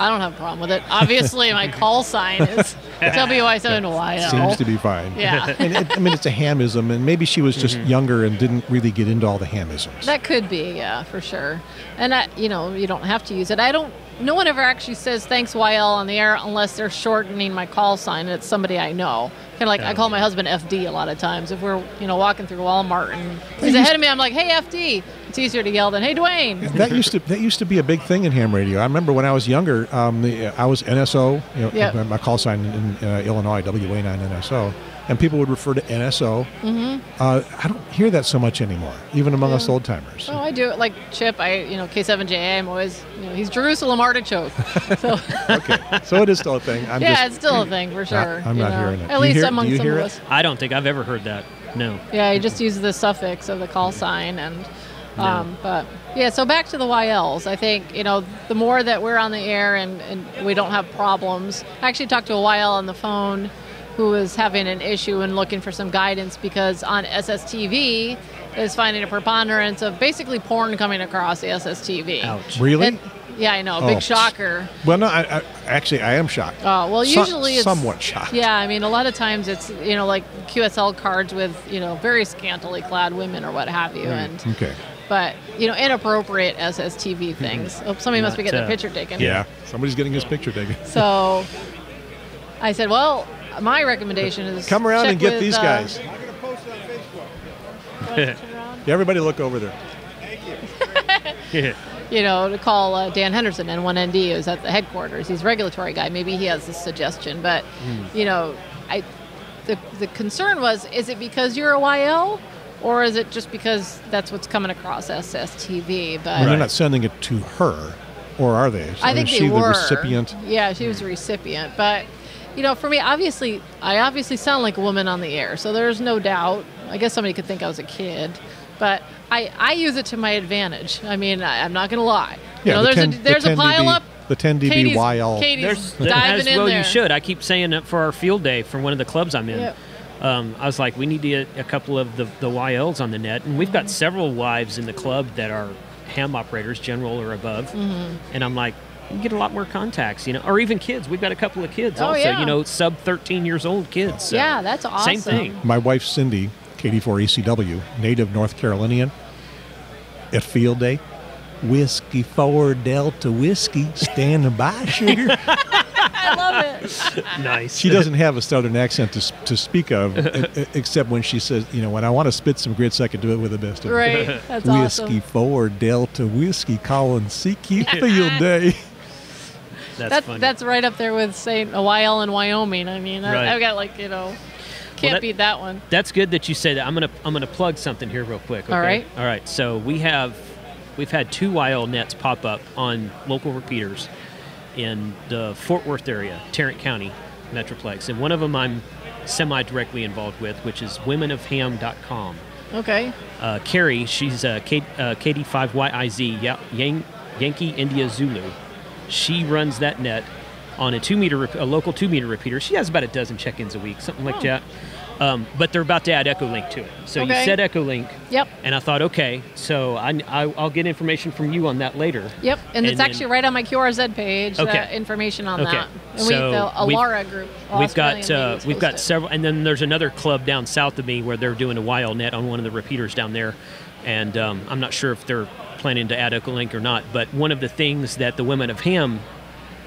I don't have a problem with it. Obviously, my call sign is WY7YL. Seems to be fine. Yeah. and it, I mean, it's a hamism, and maybe she was just younger and didn't really get into all the hamisms. That could be, yeah, for sure. And that, you know, you don't have to use it. I don't. No one ever actually says thanks YL on the air unless they're shortening my call sign and it's somebody I know. Kind of like I call my husband FD a lot of times. If we're, you know, walking through Walmart and he's ahead of me, I'm like, hey FD. It's easier to yell than hey Dwayne. that used to that used to be a big thing in ham radio. I remember when I was younger, um, the, I was NSO, you know, Yep. my call sign in uh, Illinois, WA9 NSO, and people would refer to NSO. Mm-hmm. Uh, I don't hear that so much anymore, even among us old timers. Oh, I do it like Chip. I, you know, K7JA. I'm always, you know, he's Jerusalem artichoke. So okay, so it is still a thing. I'm yeah, just, it's still a thing for sure. I'm not know. hearing it. At Do least hear- among some of us. I don't think I've ever heard that. No. Yeah, he just uses the suffix of the call sign and. Um, but yeah, so back to the YLs. I think you know the more that we're on the air and, and we don't have problems. I actually talked to a YL on the phone who was having an issue and looking for some guidance because on SSTV is finding a preponderance of basically porn coming across the SSTV. Ouch. Really? And- yeah, I know, Oh. big shocker. well, no, I, I, actually, I am shocked. Uh, well, So- usually it's somewhat shocked. Yeah, I mean, a lot of times it's you know like QSL cards with you know very scantily clad women or what have you, and Okay. but you know inappropriate SSTV things. Oh, somebody must be getting uh, a picture taken. Yeah, somebody's getting his picture taken. So I said, well, my recommendation is Come around check and get with, these uh, guys. Yeah, everybody look over there. Thank you You know, to call uh, Dan Henderson, N1ND, who's at the headquarters. He's a regulatory guy. Maybe he has a suggestion. But, Hmm. you know, I the, the concern was, is it because you're a YL? Or is it just because that's what's coming across SSTV? But And they're not sending it to her, or are they? I think is they she were the recipient? Yeah, she was a recipient. But you know, for me, obviously, I obviously sound like a woman on the air, so there's no doubt. I guess somebody could think I was a kid, but I, I use it to my advantage. I mean, I, I'm not going to lie. Yeah, you know, the there's 10 a there's the a pile dB up. the 10 dB Katie's, YL. Katie's There's diving as in well there. you should. I keep saying it for our field day for one of the clubs I'm in. Yep. Um, I was like, we need to get a couple of the, the YLs on the net, and we've got several wives in the club that are ham operators, general or above, Mm-hmm. and I'm like, you get a lot more contacts, you know, or even kids. We've got a couple of kids Oh, also, yeah. you know, sub 13 years old kids. so Yeah, that's awesome. Same thing. My wife Cindy, KD4ECW, native North Carolinian, at field day, whiskey four Delta whiskey, standing by sugar. I love it. Nice. she doesn't have a southern accent to, to speak of, except when she says, you know, when I want to spit some grits, I can do it with the best of them. Right. That's Whiskey awesome. four Delta whiskey, calling CQ field day. That's, That's funny. that's right up there with saying a YL in Wyoming. I mean, Right. I, I've got like you know, can't that- beat that one. That's good that you say that. I'm gonna I'm gonna plug something here real quick. Okay? All right. All right. So we have we've had two YL nets pop up on local repeaters in the Fort Worth area, Tarrant County Metroplex, and one of them I'm semi directly involved with, which is womenofham.com. Okay. Uh, Carrie, she's uh, K, uh, KD5YIZ, Ya- Yang, Yankee India Zulu. She runs that net on a two meter, a local two meter repeater. She has about a dozen check ins a week, something like Oh. that. Um, but they're about to add EchoLink to it. So Okay. you said EchoLink, Yep. and I thought, okay, so I, I, will get information from you on that later. Yep, and, it's then- actually right on my QRZ page. Okay. Information on Okay. that. And So we, the we've- Alara group. we've got uh, we've got several, and then there's another club down south of me where they're doing a YL net on one of the repeaters down there, and um, I'm not sure if they're planning to add EchoLink or not. But one of the things that the women of Ham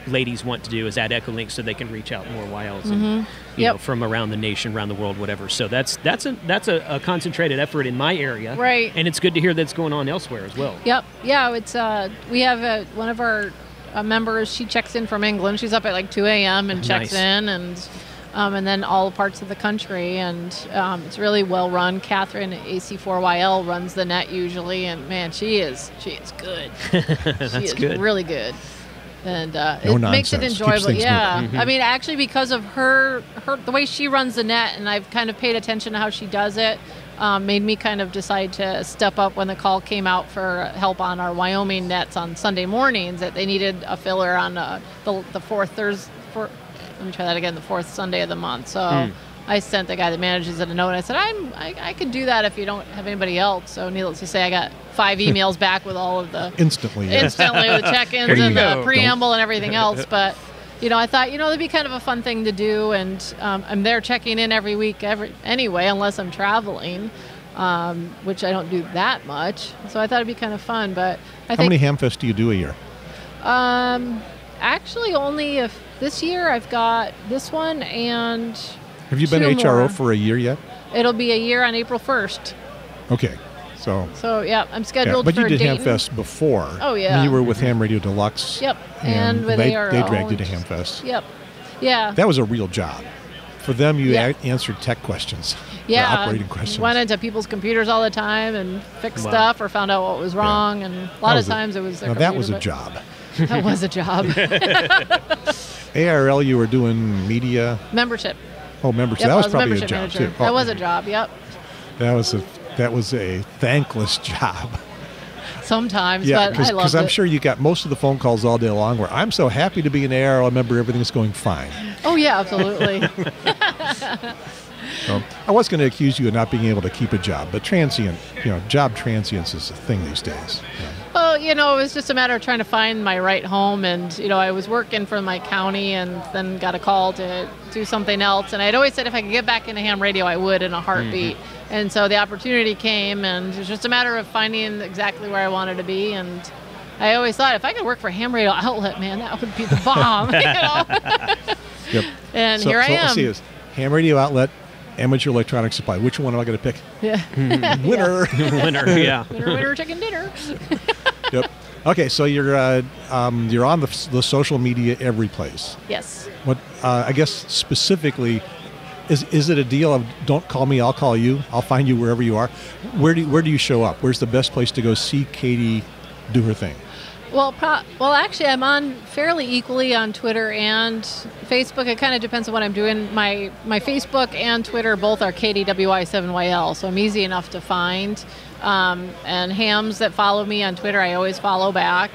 ladies want to do is add EchoLink so they can reach out more YLs and, you Mm-hmm. Yep. know from around the nation, around the world, whatever. So that's that's a that's a, a concentrated effort in my area, Right. And it's good to hear that's going on elsewhere as well. Yep. Yeah, it's uh, we have uh one of our uh, members. She checks in from England. She's up at like 2 a.m. and checks Nice. in, and um, and then all parts of the country, and um, it's really well run. Catherine AC4YL runs the net usually, and man, she is she is good. she is good. really good. And uh, No it makes it enjoyable. things Yeah, moving. I mean, actually, because of her, her the way she runs the net, and I've kind of paid attention to how she does it, um, made me kind of decide to step up when the call came out for help on our Wyoming nets on Sunday mornings. That they needed a filler on uh, the the fourth Thursday. Let me try that again. The fourth Sunday of the month. So. I sent the guy that manages it a note. And I said, "I'm I, I could do that if you don't have anybody else." So, needless to say, I got five emails back with all of the Instantly. yeah. instantly with the check-ins and the go. preamble and everything else. But you know, I thought you know that'd be kind of a fun thing to do, and um, I'm there checking in every week, every anyway, unless I'm traveling, um, which I don't do that much. So I thought it'd be kind of fun. But I How many hamfests do you do a year? um, actually only if this year I've got this one, and Have you been HRO more. for a year yet? it'll be a year on April 1st. Okay. So, So yeah, I'm yeah. scheduled But for you did Dayton. Hamfest before. Oh, When yeah. you were with Ham Radio Deluxe. Yep, And, and with they, ARO they dragged you to Hamfest. Yep. Yeah. That was a real job. For them, you Yeah. a- answered tech questions. yeah, operating um, questions. Went into people's computers all the time and fixed Wow. stuff or found out what was wrong. And a lot of was a- times it was their now that was a job. That was a job. ARRL, you were doing media. membership. Oh, membership. Yep, that was, was probably a job manager. too. That Oh, was a job. Yep. That was a that was a thankless job. Sometimes, Yeah, but I because I'm it. sure you got most of the phone calls all day long where I'm so happy to be an ARRL member, everything's going fine. Oh yeah, absolutely. So I was going to accuse you of not being able to keep a job, but transient, you know, job transience is a thing these days. Well, you know, it was just a matter of trying to find my right home, and you know, I was working for my county, and then got a call to do something else. And I'd always said if I could get back into ham radio, I would in a heartbeat. Mm-hmm. And so the opportunity came, and it was just a matter of finding exactly where I wanted to be. And I always thought if I could work for ham radio outlet, man, that would be the bomb. you know? Yep. And so, here I so am. let's see this ham radio outlet, amateur electronic supply. Which one am I going to pick? Yeah. Winner. Winner, yeah. winner, winner, chicken dinner. yep. Okay, so you're uh, um, you're on the, the social media every place. yes. What uh, I guess specifically is is it a deal of don't call me, I'll call you, I'll find you wherever you are. Where do you, where do you show up? Where's the best place to go see Katie do her thing? Well, pro- well, actually, I'm on fairly equally on Twitter and Facebook. It kind of depends on what I'm doing. My my Facebook and Twitter both are KatieWY7YL, so I'm easy enough to find. Um, and hams that follow me on Twitter, I always follow back.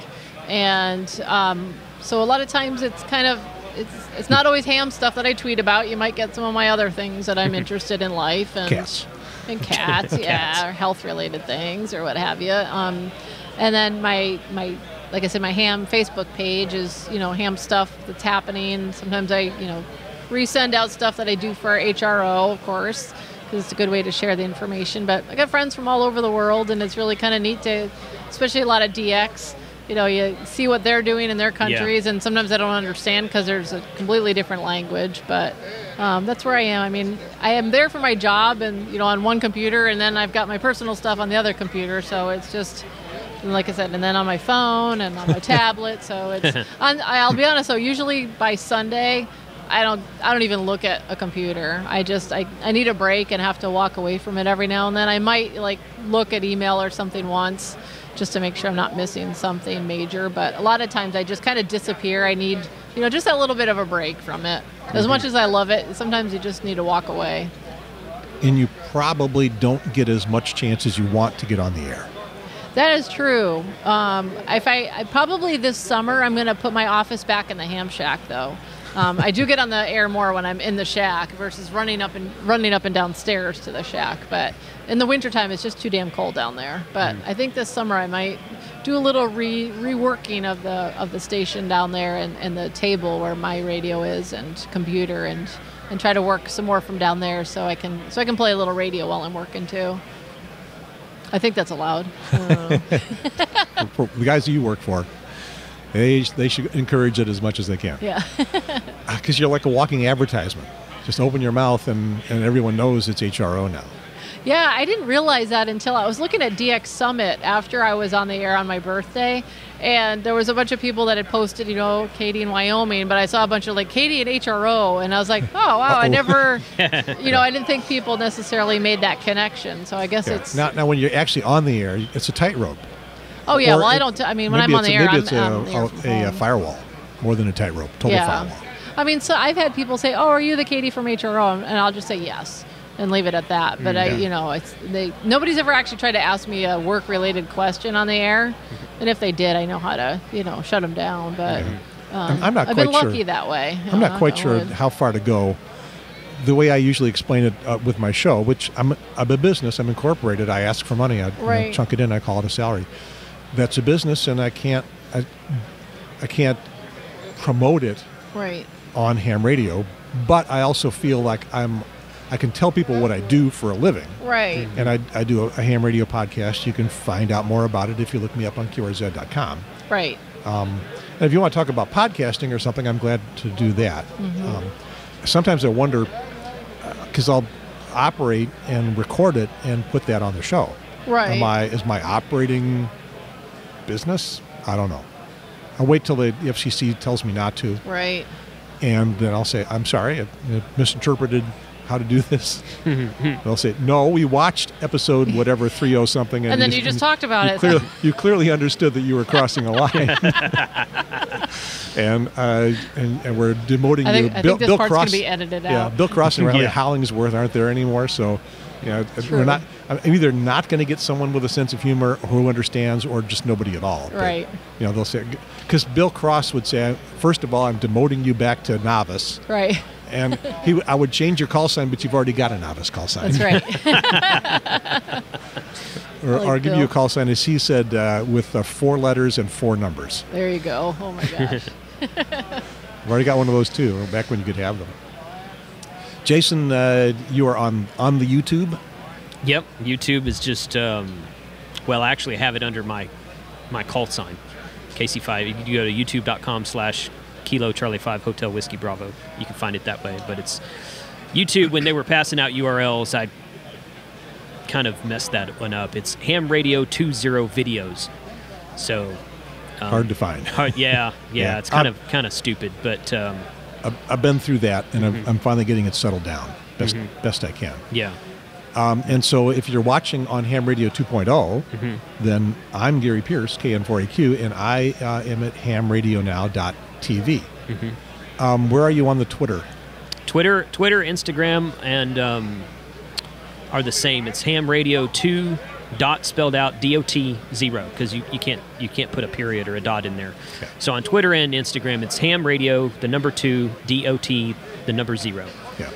And um, so a lot of times it's kind of it's it's not always ham stuff that I tweet about. You might get some of my other things that I'm interested in life and Cats. and cats, yeah, or health related things or what have you. Um, and then my my like I said, my ham Facebook page is you know ham stuff that's happening. Sometimes I you know resend out stuff that I do for our HRO, of course, because it's a good way to share the information. But I got friends from all over the world, and it's really kind of neat to, especially a lot of DX. You know, you see what they're doing in their countries, and sometimes I don't understand because there's a completely different language. But um, that's where I am. I mean, I am there for my job, and you know, on one computer, and then I've got my personal stuff on the other computer. So it's just, and like I said, and then on my phone and on my tablet. So it's. On, I'll be honest. So usually by Sunday, I don't. I don't even look at a computer. I just. I, I need a break and have to walk away from it every now and then. I might like look at email or something once, just to make sure I'm not missing something major. But a lot of times I just kind of disappear. I need, you know, just a little bit of a break from it. As mm-hmm. much as I love it, sometimes you just need to walk away. And you probably don't get as much chance as you want to get on the air. That is true. Um, if I, I probably this summer I'm going to put my office back in the ham shack though. Um, I do get on the air more when I'm in the shack versus running up and running up and down stairs to the shack. But in the wintertime, it's just too damn cold down there. But I think this summer I might do a little re- reworking of the of the station down there and, and the table where my radio is and computer and and try to work some more from down there so I can so I can play a little radio while I'm working too. I think that's allowed. I don't know. For the guys that you work for, they they should encourage it as much as they can. yeah. Because you're like a walking advertisement. Just open your mouth and, and everyone knows it's HRO now. Yeah, I didn't realize that until I was looking at DX Summit after I was on the air on my birthday. And there was a bunch of people that had posted, you know, Katie in Wyoming, but I saw a bunch of like Katie and HRO, and I was like, oh, wow, I Uh-oh. never, you know, I didn't think people necessarily made that connection. So I guess Yeah. it's, Now, now, when you're actually on the air, it's a tightrope. oh, yeah, Or well, I don't, t- I mean, when I'm on the air, maybe I'm, it's a, on the air a, from a, firewall more than a tightrope, total yeah. firewall. I mean, so I've had people say, "Oh, are you the Katie from HRO?" And I'll just say yes and leave it at that. But I, Mm, you know, it's they. Nobody's ever actually tried to ask me a work-related question on the air, and if they did, I know how to, you know, shut them down. But um, I'm- I'm not I've been quite sure- lucky that way. I'm not quite sure how far to go. The way I usually explain it uh, with my show, which I'm, I'm a business, I'm incorporated. I ask for money, I you know, chunk it in, I call it a salary. That's a business, and I can't, I, I can't promote it Right. on ham radio. But I also feel like I'm, I can tell people what I do for a living. Right. And I, I do a, a ham radio podcast. You can find out more about it if you look me up on QRZ.com. Right. Um, and if you want to talk about podcasting or something, I'm glad to do that. Mm-hmm. Um, sometimes I wonder uh, because I'll operate and record it and put that on the show. Right. Am I is my operating business? I don't know. I'll wait till the FCC tells me not to, Right. and then I'll say I'm sorry, I, I misinterpreted how to do this. They'll say no, we watched episode whatever three oh something, And then you just talked about you it. Clearly, you clearly understood that you were crossing a line. and, uh, and and we're demoting I think- you. I Bill, think this Bill part's gonna Cross, be edited yeah, out. Bill Cross and Riley Yeah. Hollingsworth aren't there anymore, so you know, True. we're not. I'm either not going to get someone with a sense of humor who understands, or just nobody at all. But, you know, they'll say because Bill Cross would say, first of all, I'm demoting you back to novice, Right. And he, I would change your call sign, but you've already got a novice call sign. That's right. Or, I like or I'll give you a call sign, as he said, uh, with uh, four letters and four numbers. there you go. Oh my gosh. I've already got one of those too, back when you could have them. Jason, uh, you are on on the YouTube. Yep, YouTube is just um, well, I actually have it under my my call sign, KC5. If you go to YouTube.com/slash Kilo Charlie Five Hotel Whiskey Bravo, you can find it that way. But it's YouTube. When they were passing out URLs, I kind of messed that one up. It's Ham Radio 20 Videos. So um, Hard to find. hard- yeah, yeah, Yeah. it's kind I'm- of kind of stupid, but um, I've, I've been through that, and Mm-hmm. I'm, I'm finally getting it settled down best best I can. yeah. Um, and so, if you're watching on Ham Radio 2.0, Mm-hmm. then I'm Gary Pierce, KN4AQ, and I uh, am at hamradionow.tv. Mm-hmm. Um, where are you on the Twitter? Twitter, Twitter, Instagram, and um, are the same. It's Ham Radio Two dot spelled out D O T zero because you, you can't you can't put a period or a dot in there. Okay. So on Twitter and Instagram, it's Ham Radio the number two D O T the number zero. Yeah.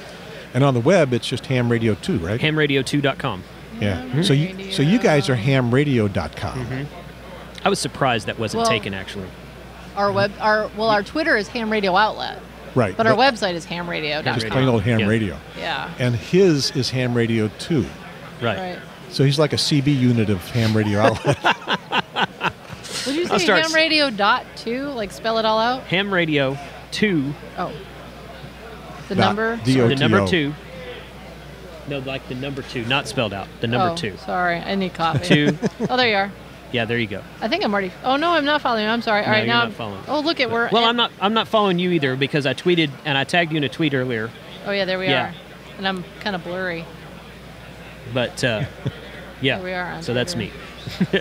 And on the web, it's just ham radio 2, right? Hamradio2.com. yeah. So you so you guys are hamradio.com. I was surprised that wasn't Well- taken actually. Our web, our well, our Twitter is Ham Radio Outlet, Right. but our website is hamradio.com. Just plain old ham Yeah. radio. Yeah. And his is ham radio 2. Right. Right. So he's like a CB unit of ham radio outlet. Would you say start- ham radio dot two? Like spell it all out? Ham Radio Two, Oh. The Dot number? D O the number two. No, like the number two, not spelled out. The number oh, two. Sorry, I need coffee. Two. Oh, there you are. Yeah, there you go. I think I'm already. Oh no, I'm not following. I'm sorry. All No, right, you're now. not I'm- following. Oh, look at we're. Well, I'm not. I'm not following you either because I tweeted and I tagged you in a tweet earlier. Oh yeah, there we Yeah. are. And I'm kind of blurry. But uh, yeah, There we are on so that's me.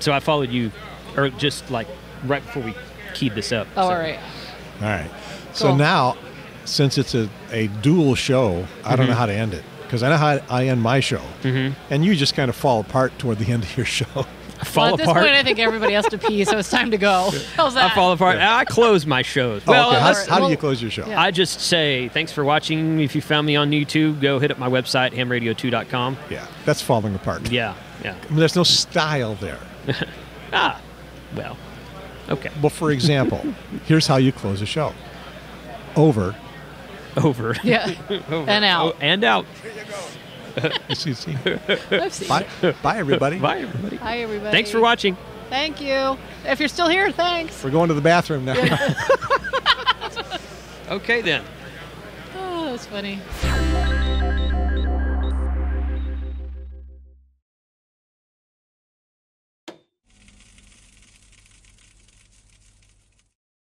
So I followed you, or just like right before we keyed this up. Oh, so. all right. All right. So now, since it's a, a dual show, I don't know how to end it because I know how I end my show, mm-hmm. and you just kind of fall apart toward the end of your show. fall well, at this point, I think everybody has to pee, so it's time to go. How's that? I fall apart. I close my shows. Oh, Well, okay. How, let's- how do you close your show? yeah. I just say thanks for watching. If you found me on YouTube, go hit up my website, hamradio2.com. Yeah, that's falling apart. Yeah, yeah. I mean, there's no style there. Ah, well, okay. Well, for example, here's how you close a show. Over. Over. Yeah. Over. And out. Oh, and out. You see, see. I've seen Bye, it. bye, everybody. Bye, everybody. Hi, everybody. Thanks for watching. Thank you. If you're still here, thanks. We're going to the bathroom now. Okay, then. Oh, that's funny.